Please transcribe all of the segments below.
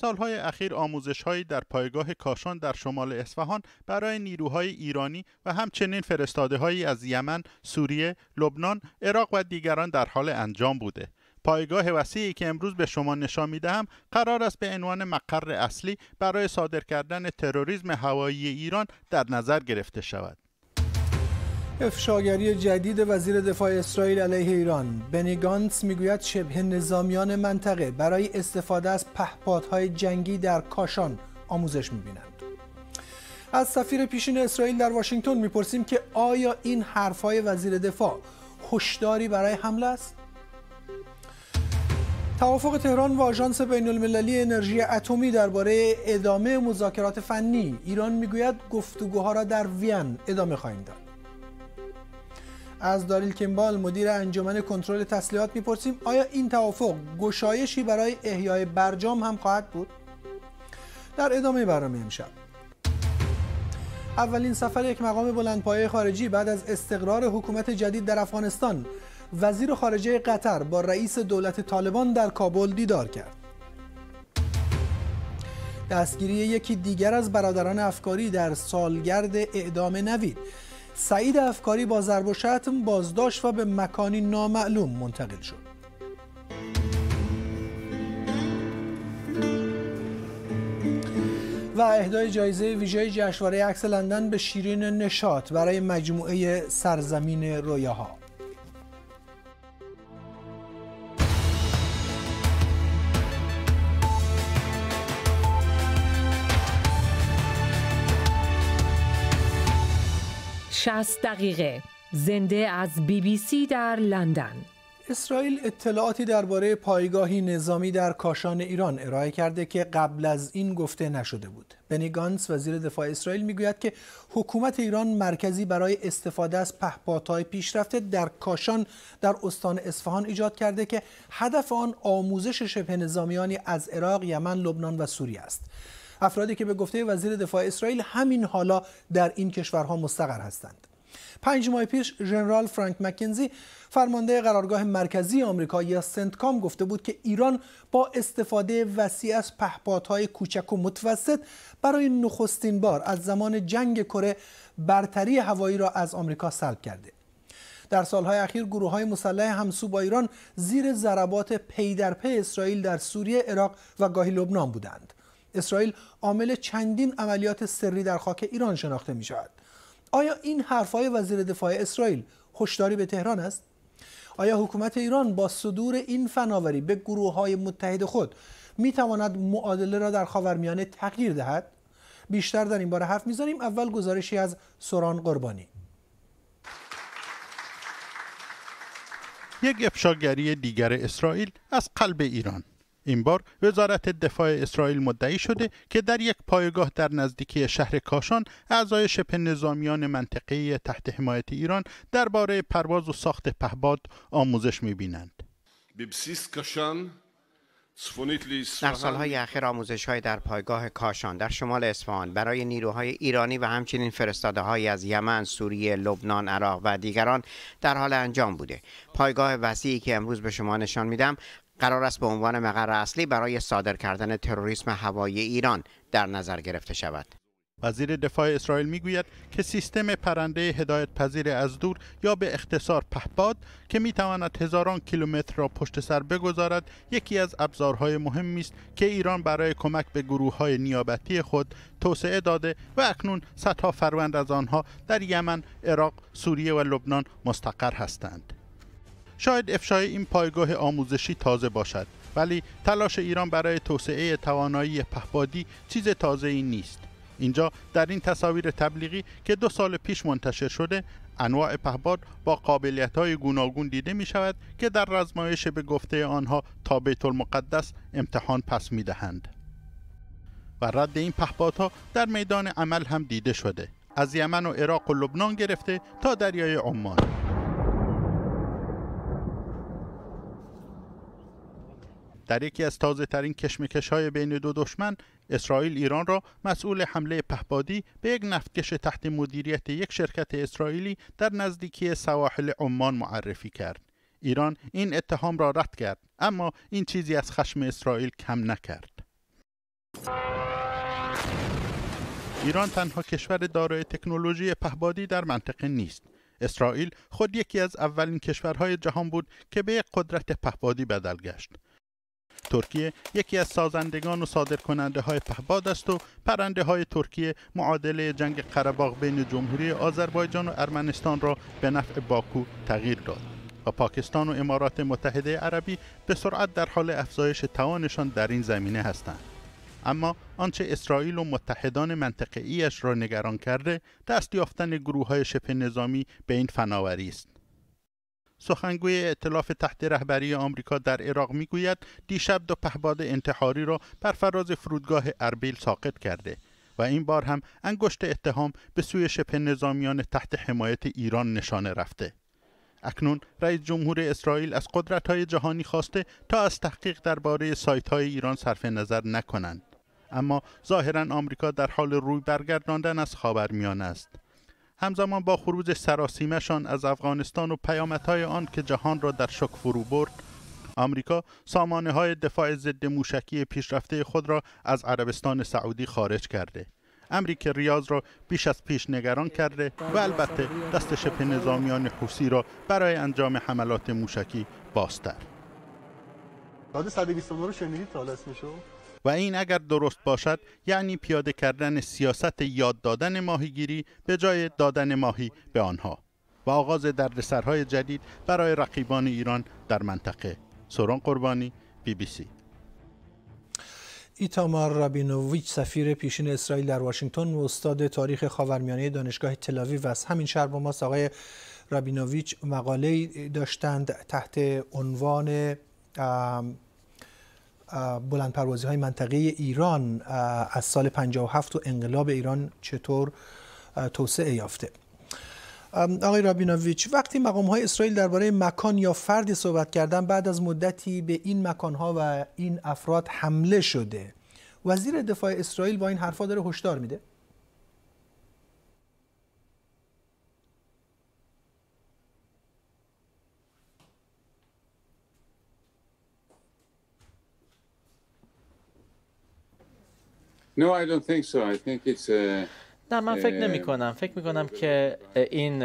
سالهای اخیر آموزشهایی در پایگاه کاشان در شمال اصفهان برای نیروهای ایرانی و همچنین فرستادههایی از یمن، سوریه، لبنان، عراق و دیگران در حال انجام بوده. پایگاه وسیعی که امروز به شما نشان می‌دهم قرار است به عنوان مقر اصلی برای صادر کردن تروریسم هوایی ایران در نظر گرفته شود. افشاگری جدید وزیر دفاع اسرائیل علیه ایران. بنی گانتس می‌گوید شبه نظامیان منطقه برای استفاده از پهپادهای جنگی در کاشان آموزش می‌بینند. از سفیر پیشین اسرائیل در واشنگتن می‌پرسیم که آیا این حرفهای وزیر دفاع هشداری برای حمله است؟ توافق تهران و آژانس بین المللی انرژی اتمی درباره ادامه مذاکرات فنی. ایران می‌گوید گفتگوها را در وین ادامه خواهیم داد. از داریل کیمبال مدیر انجمن کنترل تسلیحات می‌پرسیم آیا این توافق گشایشی برای احیای برجام هم خواهد بود؟ در ادامه برنامه امشب. اولین سفر یک مقام بلندپایه خارجی بعد از استقرار حکومت جدید در افغانستان وزیر خارجه قطر با رئیس دولت طالبان در کابل دیدار کرد. دستگیری یکی دیگر از برادران افکاری در سالگرد اعدام نوید سعید افکاری با ضرب و شتم بازداشت و به مکانی نامعلوم منتقل شد. و اهدای جایزه ویژه جشنواره عکس لندن به شیرین نشاط برای مجموعه سرزمین رویاها. شست دقیقه زنده از بی بی سی در لندن اسرائیل اطلاعاتی درباره پایگاهی نظامی در کاشان ایران ارائه کرده که قبل از این گفته نشده بود. بنی گانس وزیر دفاع اسرائیل می‌گوید که حکومت ایران مرکزی برای استفاده از پهپادهای پیشرفته در کاشان در استان اصفهان ایجاد کرده که هدف آن آموزش شبه نظامیانی از عراق، یمن، لبنان و سوریه است. افرادی که به گفته وزیر دفاع اسرائیل همین حالا در این کشورها مستقر هستند. پنج ماه پیش ژنرال فرانک مکنزی فرمانده قرارگاه مرکزی آمریکا یا سنتکام گفته بود که ایران با استفاده وسیع از پهپادهای کوچک و متوسط برای نخستین بار از زمان جنگ کره برتری هوایی را از آمریکا سلب کرده در سالهای اخیر گروه های مسلح همسو با ایران زیر ضربات پی در پی اسرائیل در سوریه، عراق و گاهی لبنان بودند. اسرائیل عامل چندین عملیات سری در خاک ایران شناخته می شود. آیا این حرفهای وزیر دفاع اسرائیل هشداری به تهران است؟ آیا حکومت ایران با صدور این فناوری به گروه های متحد خود می تواند معادله را در خاورمیانه تغییر دهد؟ بیشتر در این باره حرف می‌زنیم اول گزارشی از سوران قربانی یک افشاگری دیگر اسرائیل از قلب ایران این بار وزارت دفاع اسرائیل مدعی شده که در یک پایگاه در نزدیکی شهر کاشان اعضای شبه نظامیان منطقه تحت حمایت ایران درباره پرواز و ساخت پهباد آموزش می‌بینند. در سالهای اخیر آموزش های در پایگاه کاشان در شمال اصفهان برای نیروهای ایرانی و همچنین فرستاده های از یمن، سوریه، لبنان، عراق و دیگران در حال انجام بوده. پایگاه وسیعی که امروز به شما نشان میدم قرار است به عنوان مقر اصلی برای صادر کردن تروریسم هوایی ایران در نظر گرفته شود. وزیر دفاع اسرائیل می‌گوید که سیستم پرنده هدایت پذیر از دور یا به اختصار پهپاد که می‌تواند هزاران کیلومتر را پشت سر بگذارد یکی از ابزارهای مهمی است که ایران برای کمک به گروه های نیابتی خود توسعه داده و اکنون صدها فروند از آنها در یمن، عراق، سوریه و لبنان مستقر هستند. شاید افشای این پایگاه آموزشی تازه باشد ولی تلاش ایران برای توسعه توانایی پهپادی چیز تازه ای نیست. اینجا در این تصاویر تبلیغی که دو سال پیش منتشر شده انواع پهباد با قابلیت های گوناگون دیده می شود که در رزمایش به گفته آنها تا بیت المقدس امتحان پس می دهند. و رد این پهپادها در میدان عمل هم دیده شده. از یمن و عراق و لبنان گرفته تا دریای عمان. در یکی از تازه ترین کشمکش های بین دو دشمن اسرائیل ایران را مسئول حمله پهپادی به یک نفتکش تحت مدیریت یک شرکت اسرائیلی در نزدیکی سواحل عمان معرفی کرد ایران این اتهام را رد کرد اما این چیزی از خشم اسرائیل کم نکرد ایران تنها کشور دارای تکنولوژی پهبادی در منطقه نیست. اسرائیل خود یکی از اولین کشورهای جهان بود که به قدرت پهبادی بدل گشت. ترکیه یکی از سازندگان و صادر کننده های پهباد است و پرنده های ترکیه معادله جنگ قرباغ بین جمهوری آذربایجان و ارمنستان را به نفع باکو تغییر داد و پاکستان و امارات متحده عربی به سرعت در حال افزایش توانشان در این زمینه هستند. اما آنچه اسرائیل و متحدان منطقه ایش را نگران کرده دست یافتن گروه های شبه نظامی به این فناوری است. سخنگوی ائتلاف تحت رهبری آمریکا در عراق می‌گوید دیشب دو پهباد انتحاری را بر فراز فرودگاه اربیل ساقط کرده و این بار هم انگشت اتهام به سوی شبه نظامیان تحت حمایت ایران نشانه رفته. اکنون رئیس جمهور اسرائیل از قدرت های جهانی خواسته تا از تحقیق درباره سایت های ایران صرف نظر نکنند. اما ظاهرا آمریکا در حال روی برگرداندن از خاورمیانه است. همزمان با خروج سراسیمشان از افغانستان و پیامدهای آن که جهان را در شک فرو برد آمریکا سامانه های دفاع ضد موشکی پیشرفته خود را از عربستان سعودی خارج کرده. امری که ریاض را بیش از پیش نگران کرده و البته دست شبه نظامیان حوسی را برای انجام حملات موشکی باستر رو شنیدید و این اگر درست باشد یعنی پیاده کردن سیاست یاد دادن ماهیگیری به جای دادن ماهی به آنها. و آغاز دردسرهای جدید برای رقیبان ایران در منطقه. سوران قربانی بی بی سی. ایتامار رابینوویچ سفیر پیشین اسرائیل در واشنگتن و استاد تاریخ خاورمیانه دانشگاه تلاویو است. همین شهر با ماست. آقای رابینوویچ مقاله داشتند تحت عنوان بلند پروازی های منطقه ایران از سال 57 و انقلاب ایران چطور توسعه یافته. آقای رابینوویچ وقتی مقام های اسرائیل درباره مکان یا فردی صحبت کردن بعد از مدتی به این مکان ها و این افراد حمله شده وزیر دفاع اسرائیل با این حرفا داره هشدار میده؟ No, I don't think so. I think it's a نه من فکر نمی کنم فکر می کنم که این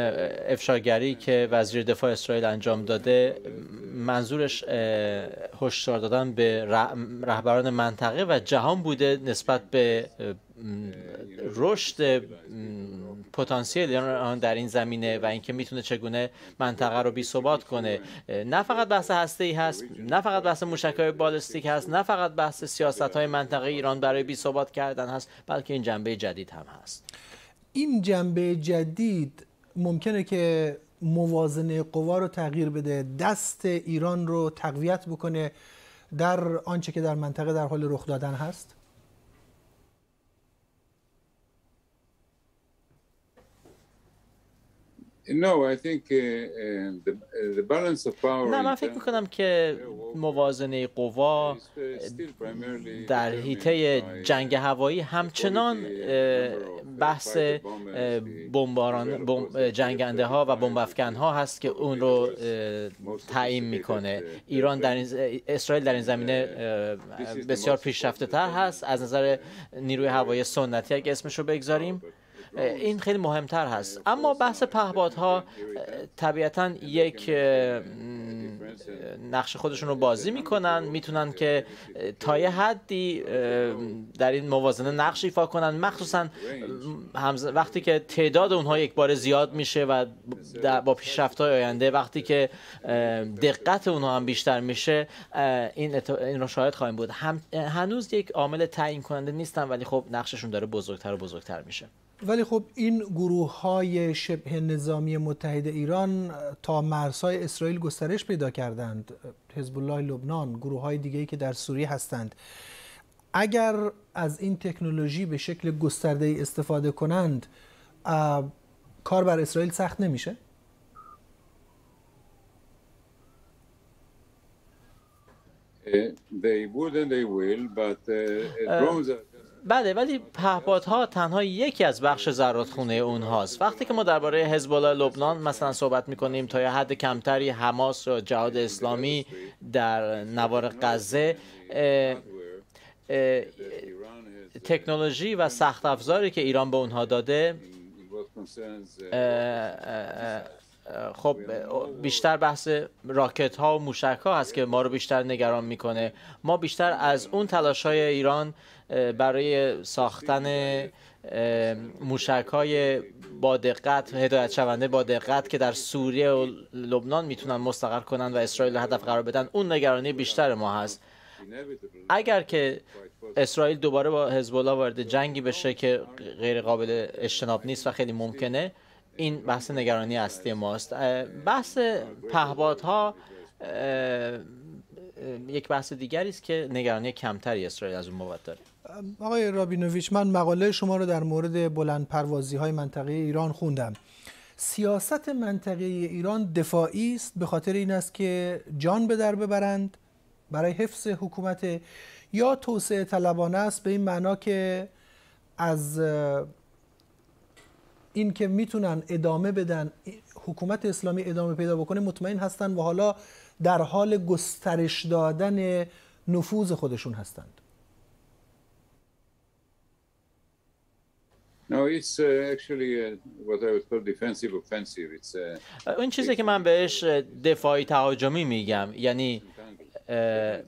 افشاگری که وزیر دفاع اسرائیل انجام داده منظورش هشدار دادن به رهبران منطقه و جهان بوده نسبت به رشد پتانسیل آن در این زمینه و اینکه می‌تونه چگونه منطقه رو بی ثبات کنه. نه فقط بحث هسته ای هست نه فقط بحث موشک های بالستیک هست نه فقط بحث سیاست های منطقه ایران برای بی ثبات کردن هست بلکه این جنبه جدید هم هست. این جنبه جدید ممکنه که موازنه قوا رو تغییر بده دست ایران رو تقویت بکنه در آنچه که در منطقه در حال رخ دادن هست No, I think uh, uh, the, uh, the balance of power نه من فکر می‌کنم که موازنه قوا در حیطه جنگ هوایی همچنان بحث بمباران بمب جنگنده ها و بمب ها هست که اون رو تعیین می‌کنه. ایران در این اسرائیل در این زمینه بسیار پیشرفته تر هست. از نظر نیروی هوایی سنتی اگه اسمش رو بگذاریم این خیلی مهمتر هست. اما بحث پهپادها طبیعتا یک نقش خودشون رو بازی می‌کنن می‌تونن که تا یه حدی در این موازنه نقش ایفا کنن. مخصوصا وقتی که تعداد اونها یک بار زیاد میشه و با پیشرفت های آینده وقتی که دقت اونها هم بیشتر میشه این, این رو شاهد خواهیم بود. هنوز یک عامل تعیین کننده نیستن ولی خب نقششون داره بزرگتر و بزرگتر میشه. ولی خب این گروه های شبه نظامی متحد ایران تا مرزهای اسرائیل گسترش پیدا کردند حزب الله لبنان گروه های دیگه که در سوریه هستند اگر از این تکنولوژی به شکل گسترده استفاده کنند کار بر اسرائیل سخت نمیشه؟ they would and they will, but uh, drones are بله ولی پهپادها تنها یکی از بخش زرادخونه اونهاست. وقتی که ما درباره حزب الله لبنان مثلا صحبت می‌کنیم تا یه حد کمتری حماس و جهاد اسلامی در نوار غزه تکنولوژی و سخت افزاری که ایران به اونها داده خب بیشتر بحث راکت ها و موشک ها هست که ما رو بیشتر نگران می‌کنه. ما بیشتر از اون تلاش های ایران برای ساختن موشک های با دقت هدایت شونده با دقت که در سوریه و لبنان می‌تونن مستقر کنن و اسرائیل هدف قرار بدن اون نگرانی بیشتر ما هست. اگر که اسرائیل دوباره با حزب الله وارد جنگی بشه که غیر قابل اجتناب نیست و خیلی ممکنه این بحث نگرانی اصلی ماست. بحث پهپادها یک بحث دیگری است که نگرانی کمتری اسرائیل از اون بابت داره. آقای رابینوویچ من مقاله شما رو در مورد بلند پروازی های منطقه ایران خوندم. سیاست منطقه ایران دفاعی است به خاطر این است که جان به در ببرند برای حفظ حکومت یا توسعه طلبانه است به این معنا که از این که می‌تونن ادامه بدن حکومت اسلامی ادامه پیدا بکنه مطمئن هستن و حالا در حال گسترش دادن نفوذ خودشون هستند. این چیزی که من بهش دفاعی تهاجمی میگم یعنی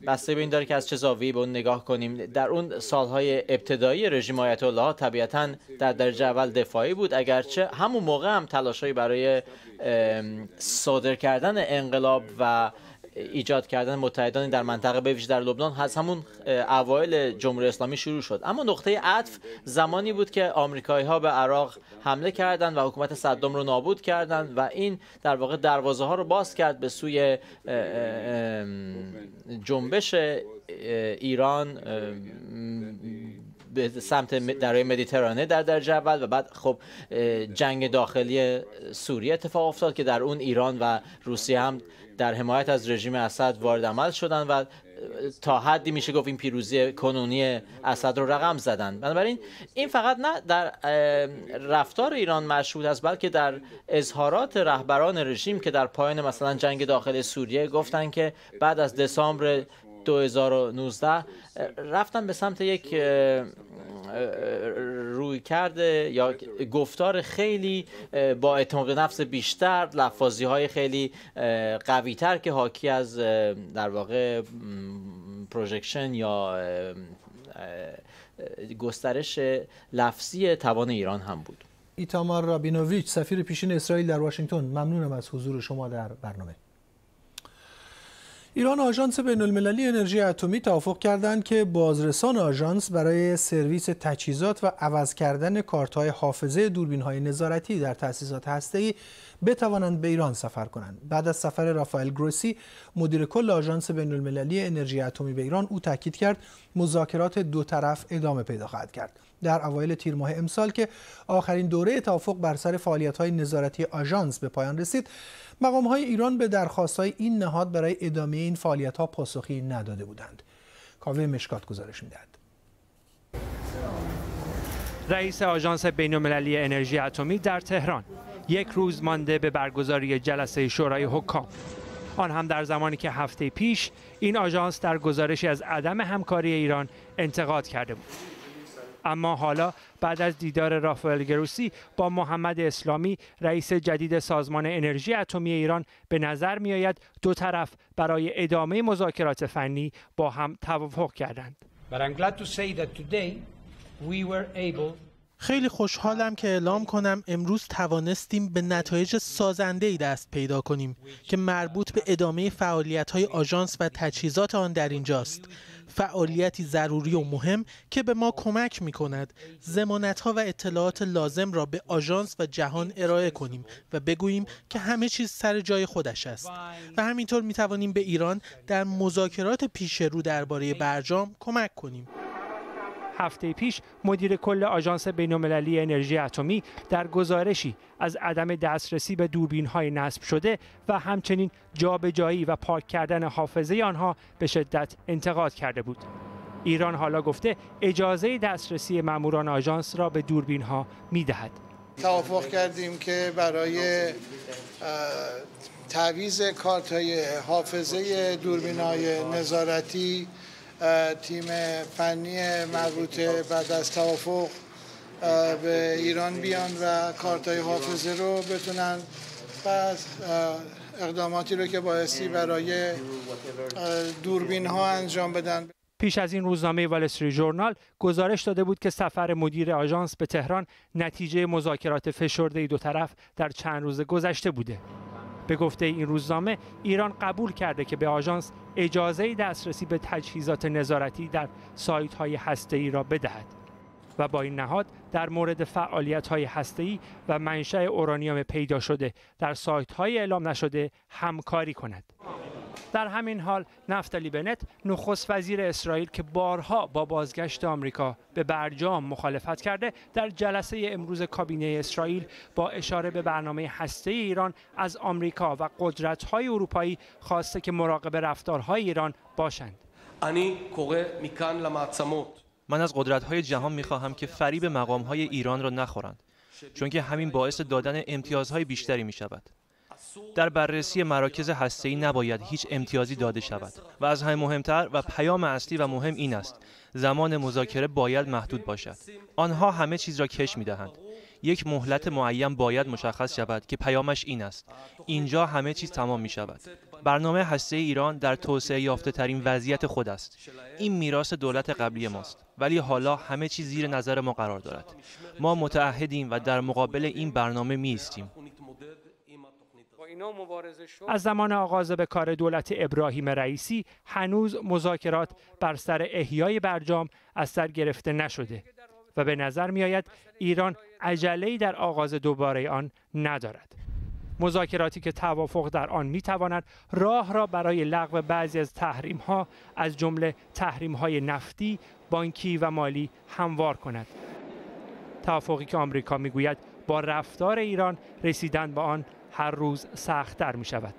بسته به این داره که از چه زاویه‌ای به اون نگاه کنیم. در اون سالهای ابتدایی رژیم آیت الله طبیعتا در درجه اول دفاعی بود. اگرچه همون موقع هم تلاشایی برای صادر کردن انقلاب و ایجاد کردن متحدانی در منطقه به در لبنان از همون اوایل جمهوری اسلامی شروع شد. اما نقطه عطف زمانی بود که آمریکایی ها به عراق حمله کردند و حکومت صدام رو نابود کردند و این در واقع دروازه ها رو باز کرد به سوی جنبش ایران به سمت دریای مدیترانه در درجه اول و بعد خب جنگ داخلی سوریه اتفاق افتاد که در اون ایران و روسیه هم در حمایت از رژیم اسد وارد عمل شدن و تا حدی میشه گفت این پیروزی کنونی اسد رو رقم زدن. بنابراین این فقط نه در رفتار ایران مشهود است بلکه در اظهارات رهبران رژیم که در پایان مثلا جنگ داخل سوریه گفتن که بعد از دسامبر 2019 رفتن به سمت یک روی کرده یا گفتار خیلی با اعتماد نفس بیشتر لفاظی های خیلی قوی تر که حاکی از در واقع projection یا گسترش لفظی توان ایران هم بود. ایتامار رابینوویچ سفیر پیشین اسرائیل در واشنگتن. ممنونم از حضور شما در برنامه. ایران آژانس بین المللی انرژی اتمی توافق کردند که بازرسان آژانس برای سرویس تجهیزات و عوض کردن کارت‌های حافظه دوربین‌های نظارتی در تأسیسات هسته‌ای بتوانند به ایران سفر کنند. بعد از سفر رافائل گروسی مدیر کل آژانس بین المللی انرژی اتمی به ایران او تاکید کرد مذاکرات دو طرف ادامه پیدا خواهد کرد. در اوایل تیر ماه امسال که آخرین دوره توافق بر سر فعالیت‌های نظارتی آژانس به پایان رسید. مقام های ایران به درخواست های این نهاد برای ادامه این فعالیت ها پاسخی نداده بودند. کاوه مشکات گزارش می‌دهد. رئیس آژانس بین‌المللی انرژی اتمی در تهران یک روز مانده به برگزاری جلسه شورای حکام. آن هم در زمانی که هفته پیش این آژانس در گزارشی از عدم همکاری ایران انتقاد کرده بود. اما حالا بعد از دیدار رافائل گروسی با محمد اسلامی رئیس جدید سازمان انرژی اتمی ایران به نظر می آید دو طرف برای ادامه مذاکرات فنی با هم توافق کردند. خیلی خوشحالم که اعلام کنم امروز توانستیم به نتایج سازنده ای دست پیدا کنیم که مربوط به ادامه فعالیت های آژانس و تجهیزات آن در اینجاست. فعالیتی ضروری و مهم که به ما کمک می کند زمانت ها و اطلاعات لازم را به آژانس و جهان ارائه کنیم و بگوییم که همه چیز سر جای خودش است. و همینطور می توانیم به ایران در مذاکرات پیش رو درباره برجام کمک کنیم. هفته پیش مدیر کل آژانس بین‌المللی انرژی اتمی در گزارشی از عدم دسترسی به دوربین های نصب شده و همچنین جابجایی و پاک کردن حافظه آنها به شدت انتقاد کرده بود. ایران حالا گفته اجازه دسترسی ماموران آژانس را به دوربین ها می دهد. توافق کردیم که برای تعویز کارت های حافظه دوربین های نظارتی تیم فنی مربوطه بعد از توافق به ایران بیان و کارتای حافظه رو بتونن بعد اقداماتی رو که بایستی برای دوربین ها انجام بدن. پیش از این روزنامه والستری جورنال گزارش داده بود که سفر مدیر آژانس به تهران نتیجه مذاکرات فشرده دو طرف در چند روز گذشته بوده. به گفته این روزنامه ایران قبول کرده که به آژانس اجازه دسترسی به تجهیزات نظارتی در سایت های هسته ای را بدهد و با این نهاد در مورد فعالیت های هسته ای و منشأ اورانیوم پیدا شده در سایت های اعلام نشده همکاری کند. در همین حال نفتالی بنت نخست وزیر اسرائیل که بارها با بازگشت آمریکا به برجام مخالفت کرده در جلسه امروز کابینه اسرائیل با اشاره به برنامه هسته ایران از آمریکا و قدرت‌های اروپایی خواسته که مراقب رفتارهای ایران باشند. من از قدرت‌های جهان می‌خواهم که فریب مقام‌های ایران را نخورند چون که همین باعث دادن امتیازهای بیشتری می شود. در بررسی مراکز هسته‌ای نباید هیچ امتیازی داده شود و از همه مهمتر و پیام اصلی و مهم این است زمان مذاکره باید محدود باشد. آنها همه چیز را کش می‌دهند. یک مهلت معین باید مشخص شود که پیامش این است. اینجا همه چیز تمام می شود برنامه هسته ایران در توسعه یافته ترین وضعیت خود است. این میراث دولت قبلی ماست ولی حالا همه چیز زیر نظر ما قرار دارد. ما متعهدیم و در مقابل این برنامه می استیم از زمان آغاز به کار دولت ابراهیم رئیسی هنوز مذاکرات بر سر احیای برجام از سر گرفته نشده و به نظر می آید ایران عجله‌ای در آغاز دوباره آن ندارد. مذاکراتی که توافق در آن می تواند راه را برای لغو بعضی از تحریم ها از جمله تحریم های نفتی، بانکی و مالی هموار کند. توافقی که آمریکا می‌گوید با رفتار ایران رسیدن به آن هر روز سختتر می شود.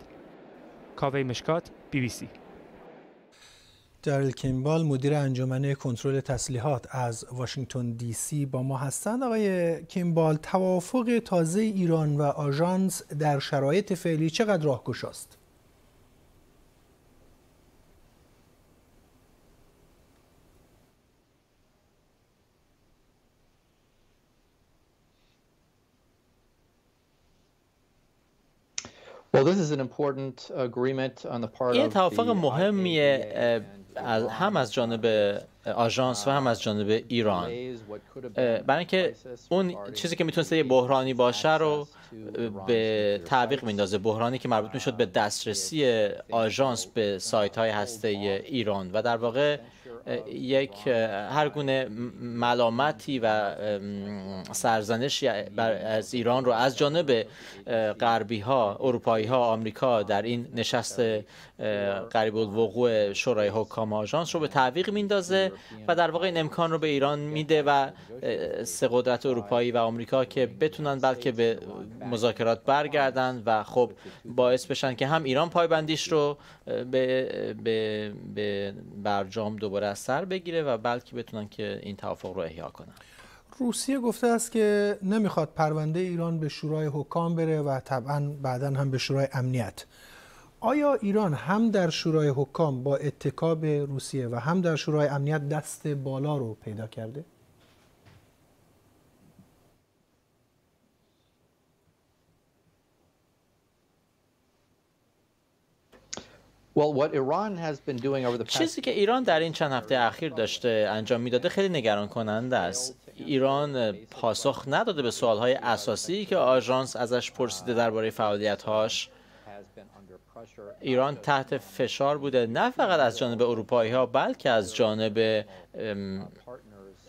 کاوه مشکات بی بی سی. دارل کیمبال مدیر انجمن کنترل تسلیحات از واشنگتن دی سی با ما هستند. آقای کیمبال توافق تازه ایران و آژانس در شرایط فعلی چقدر راهگشاست؟ این توافق مهمیه هم از جانب آژانس و هم از جانب ایران. برای اینکه اون چیزی که می‌تونسته یه بحرانی باشه رو به تعویق میندازه. بحرانی که مربوط می‌شد به دسترسی آژانس به سایت های هسته ایران. و در واقع یک هر گونه ملامتی و سرزنشی از ایران رو از جانب غربی ها اروپایی ها آمریکا در این نشست قریب الوقوع شورای حکام آژانس رو به تعویق میندازه و در واقع این امکان رو به ایران میده و سه قدرت اروپایی و آمریکا که بتونن بلکه به مذاکرات برگردن و خب باعث بشن که هم ایران پایبندیش رو به, به, به برجام دوباره سر بگیره و بلکه بتونن که این توافق رو احیا کنن روسیه گفته است که نمی‌خواد پرونده ایران به شورای حکام بره و طبعا بعدا هم به شورای امنیت آیا ایران هم در شورای حکام با اتکاب روسیه و هم در شورای امنیت دست بالا رو پیدا کرده؟ چیزی که ایران در این چند هفته اخیر داشته انجام می‌داده خیلی نگران کننده است. ایران پاسخ نداده به سوالهای اساسی که آژانس ازش پرسیده درباره فعالیت‌هاش. ایران تحت فشار بوده نه فقط از جانب اروپایی ها بلکه از جانب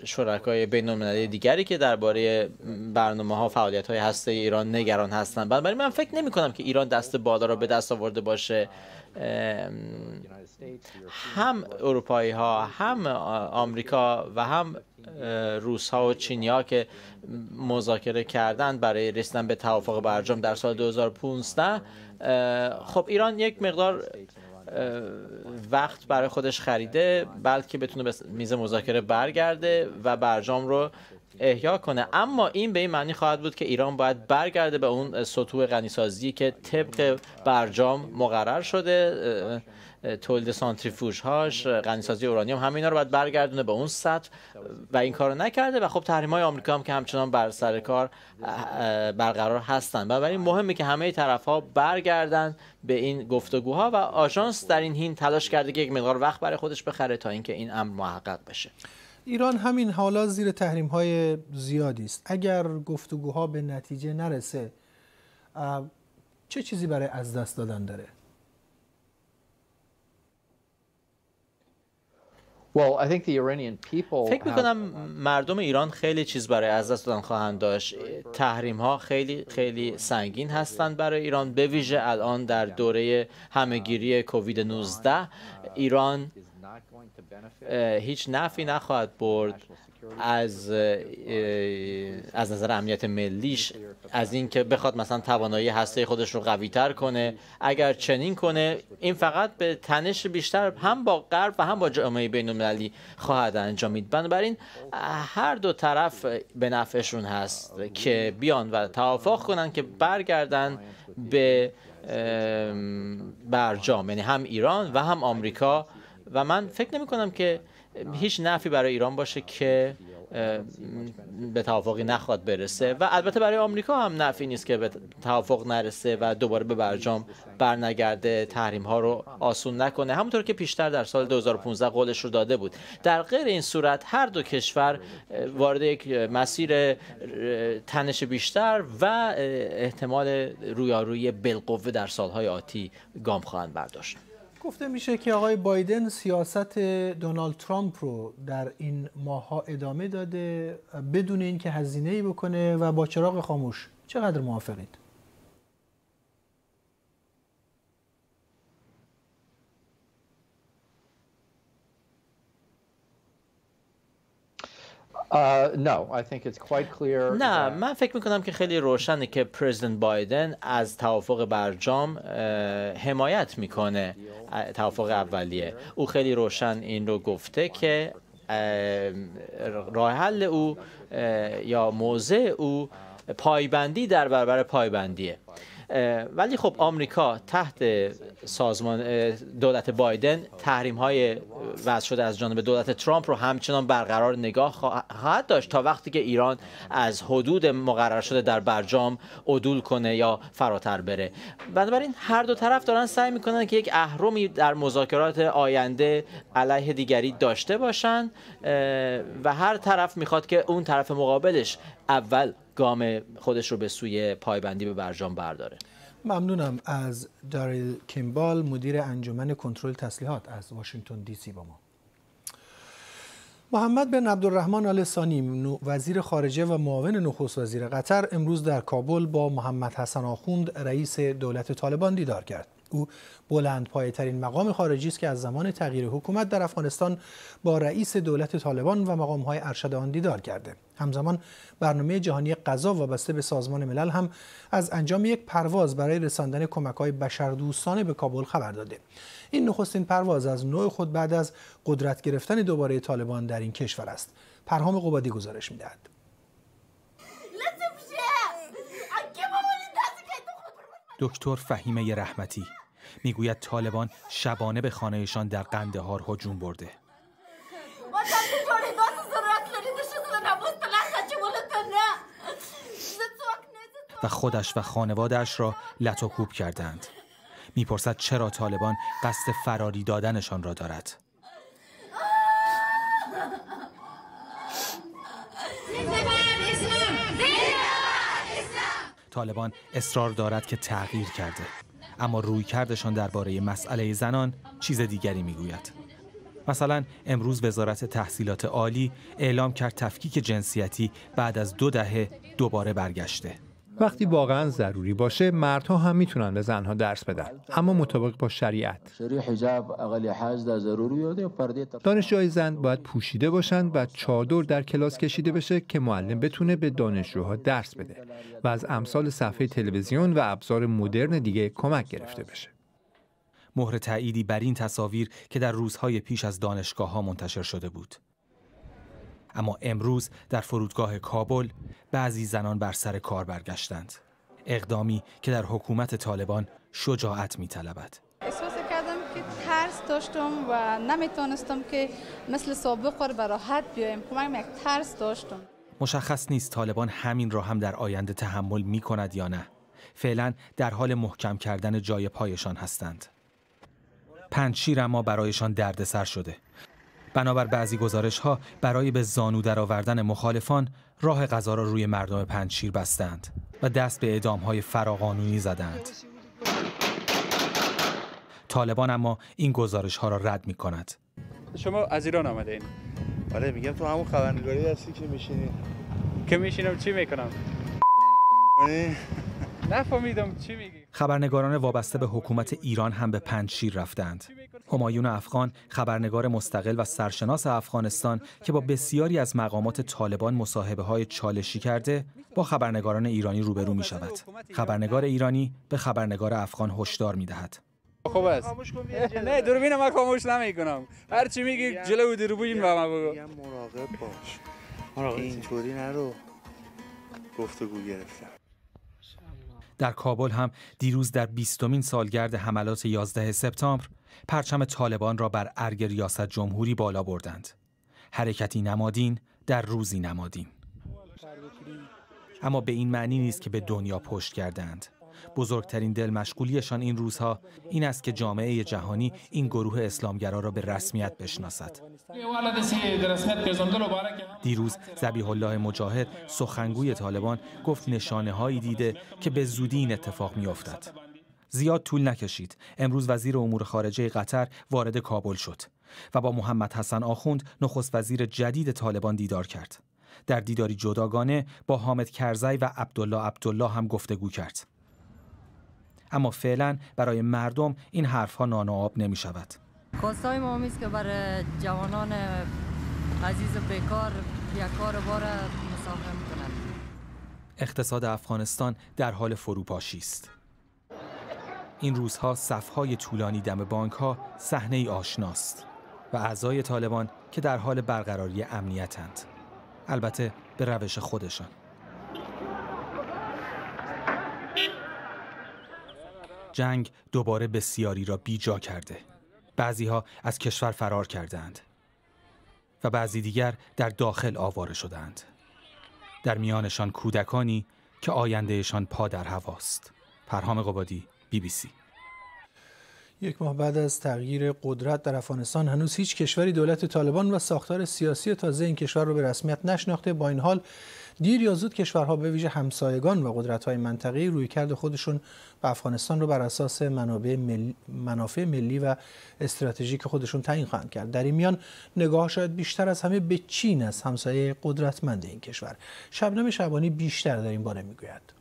شرکای بین المللی دیگری که درباره برنامه ها فعالیت های هسته ایران نگران هستند. بنابراین من فکر نمی کنم که ایران دست بالا را به دست آورده باشه. هم اروپایی ها هم آمریکا و هم روس ها و چینی ها که مذاکره کردند برای رسیدن به توافق برجام در سال 2015 خب ایران یک مقدار وقت برای خودش خریده بلکه بتونه به میز مذاکره برگرده و برجام رو احیا کنه. اما این به این معنی خواهد بود که ایران باید برگرده به اون سطوح غنیسازی که طبق برجام مقرر شده تولید سانتریفوژ هاش غنیسازی اورانیوم همینا رو باید برگردونه به اون سطح. و این کارو نکرده و خب تحریم های آمریکا هم که همچنان بر سر کار برقرار هستند بنابراین مهمه که همه طرف ها برگردن به این گفتگوها و آژانس در این حین تلاش کرده که یک مقدار وقت برای خودش بخره تا اینکه این امر محقق بشه. ایران همین حالا زیر تحریم های زیادی است. اگر گفتگوها به نتیجه نرسه چه چیزی برای از دست دادن داره؟ فکر می‌کنم مردم ایران خیلی چیز برای از دست دادن خواهند داشت. تحریم ها خیلی خیلی سنگین هستند برای ایران. به ویژه الان در دوره همهگیری کووید 19 ایران هیچ نفی نخواهد برد از از نظر امنیت ملیش از اینکه بخواد مثلا توانایی هسته خودش رو قوی تر کنه اگر چنین کنه این فقط به تنش بیشتر هم با غرب و هم با جامعه بین المللی خواهد انجامید. بنابراین هر دو طرف به نفعشون هست که بیان و توافق کنن که برگردن به برجام یعنی هم ایران و هم آمریکا و من فکر نمی کنم که هیچ نفی برای ایران باشه که به توافقی نخواد برسه و البته برای آمریکا هم نفی نیست که به توافق نرسه و دوباره به برجام برنگرده تحریم ها رو آسون نکنه. همونطور که پیشتر در سال 2015 قولش رو داده بود. در غیر این صورت هر دو کشور وارد یک مسیر تنش بیشتر و احتمال رویارویی بالقوه در سالهای آتی گام خواهند برداشت. گفته میشه که آقای بایدن سیاست دونالد ترامپ رو در این ماهها ادامه داده بدون اینکه هزینه ای بکنه و با چراغ خاموش چقدر موافقید؟ نه من فکر می‌کنم که خیلی روشنه که پرزیدنت بایدن از توافق برجام حمایت می‌کنه. توافق اولیه. او خیلی روشن این رو گفته که راه حل او یا موضع او پایبندی در برابر پایبندیه. ولی خب آمریکا تحت سازمان دولت بایدن تحریم های وضع شده از جانب دولت ترامپ رو همچنان برقرار نگاه خواهد داشت تا وقتی که ایران از حدود مقرر شده در برجام عدول کنه یا فراتر بره. بنابراین هر دو طرف دارن سعی می‌کنن که یک اهرمی در مذاکرات آینده علیه دیگری داشته باشن و هر طرف می‌خواد که اون طرف مقابلش اول گام خودش رو به سوی پایبندی به برجام برداره. ممنونم از داریل کیمبال مدیر انجمن کنترل تسلیحات از واشنگتن دی سی با ما. محمد بن عبدالرحمن آل ثانی وزیر خارجه و معاون نخست وزیر قطر امروز در کابل با محمد حسن آخوند رئیس دولت طالبان دیدار کرد. او بلند پایه ترین مقام خارجی است که از زمان تغییر حکومت در افغانستان با رئیس دولت طالبان و مقام های ارشد آن دیدار کرده. همزمان برنامه جهانی غذا وابسته به سازمان ملل هم از انجام یک پرواز برای رساندن کمک های بشردوستانه به کابل خبر داده. این نخستین پرواز از نوع خود بعد از قدرت گرفتن دوباره طالبان در این کشور است. پرهام قبادی گزارش می‌دهد. دکتر فهیمه رحمتی. می‌گوید طالبان شبانه به خانهشان در قندهار هجوم برده. و خودش و خانوادهش را لطوکوب کردند. می‌پرسد چرا طالبان قصد فراری دادنشان را دارد. طالبان اصرار دارد که تغییر کرده. اما روی کردشان درباره مسئله زنان چیز دیگری می‌گوید. مثلا امروز وزارت تحصیلات عالی اعلام کرد تفکیک جنسیتی بعد از دو دهه دوباره برگشته. وقتی واقعا ضروری باشه مردها هم می‌تونن به زنها درس بدن. اما مطابق با شریعت. دانشجوهای زن باید پوشیده باشند و چادر در کلاس کشیده بشه که معلم بتونه به دانشجوها درس بده و از امثال صفحه تلویزیون و ابزار مدرن دیگه کمک گرفته بشه. مهر تأییدی بر این تصاویر که در روزهای پیش از دانشگاه ها منتشر شده بود. اما امروز در فرودگاه کابل بعضی زنان بر سر کار برگشتند. اقدامی که در حکومت طالبان شجاعت می طلبد. احساس کردم که ترس داشتم و نمی‌تونستم که مثل سابق به راحت بیایم. من یک ترس داشتم. مشخص نیست طالبان همین را هم در آینده تحمل می کند یا نه. فعلا در حال محکم کردن جای پایشان هستند. پنجشیر اما برایشان دردسر شده. بنابر بعضی گزارش ها برای به زانو درآوردن مخالفان راه غذا را روی مردم پنجشیر بستند و دست به اعدام های فراقانونی زدند. طالبان اما این گزارش ها را رد می کند شما از ایران آمده این آره میگم تو همون خبرنگاری هستی که میشینی. که میشینم چی می‌کنم؟ نفهمیدم چی میگی. خبرنگاران وابسته به حکومت ایران هم به پنجشیر رفتند. همایون افغان خبرنگار مستقل و سرشناس افغانستان که با بسیاری از مقامات طالبان مصاحبه های چالشی کرده با خبرنگاران ایرانی روبرو می شود خبرنگار ایرانی به خبرنگار افغان هشدار می دهد خوب است نه دوربین ما خاموش نمی کنم هر چی میگی جلو دوربین با ما بگو. مراقب باش. اینطوری نرو. گفتگو گرفتم. در کابل هم دیروز در بیستمین سالگرد حملات 11 سپتامبر پرچم طالبان را بر ارگ ریاست جمهوری بالا بردند. حرکتی نمادین در روزی نمادین. اما به این معنی نیست که به دنیا پشت کردند. بزرگترین دل مشغولیشان این روزها این است که جامعه جهانی این گروه اسلامگرا را به رسمیت بشناسد. دیروز زبیح الله مجاهد سخنگوی طالبان گفت نشانه هایی دیده که به زودی این اتفاق می افتد. زیاد طول نکشید. امروز وزیر امور خارجه قطر وارد کابل شد و با محمد حسن آخوند نخست وزیر جدید طالبان دیدار کرد. در دیداری جداگانه با حامد کرزی و عبدالله عبدالله هم گفتگو کرد. اما فعلا برای مردم این حرفها نان و آب نمی شود. خواستای ما است که برای جوانان عزیز بیکار یک کار بار مساهم کنند. اقتصاد افغانستان در حال فروپاشی است. این روزها صفهای طولانی دم بانک ها صحنه آشناست و اعضای طالبان که در حال برقراری امنیتند. البته به روش خودشان. جنگ دوباره بسیاری را بیجا کرده. بعضی ها از کشور فرار کردند و بعضی دیگر در داخل آواره شدند. در میانشان کودکانی که آیندهشان پا در هواست. پرهام قبادی بی بی سی. یک ماه بعد از تغییر قدرت در افغانستان هنوز هیچ کشوری دولت طالبان و ساختار سیاسی تازه این کشور را به رسمیت نشناخته. با این حال دیر یا زود کشورها به ویژه همسایگان و قدرت‌های منطقه‌ای روی کرده خودشون به افغانستان رو بر اساس منابع ملی، منافع ملی و استراتژیک خودشون تعیین خواهند کرد. در این میان نگاه شاید بیشتر از همه به چین از همسایه قدرتمند این کشور. شبنم شبانی بیشتر در این باره می‌گوید.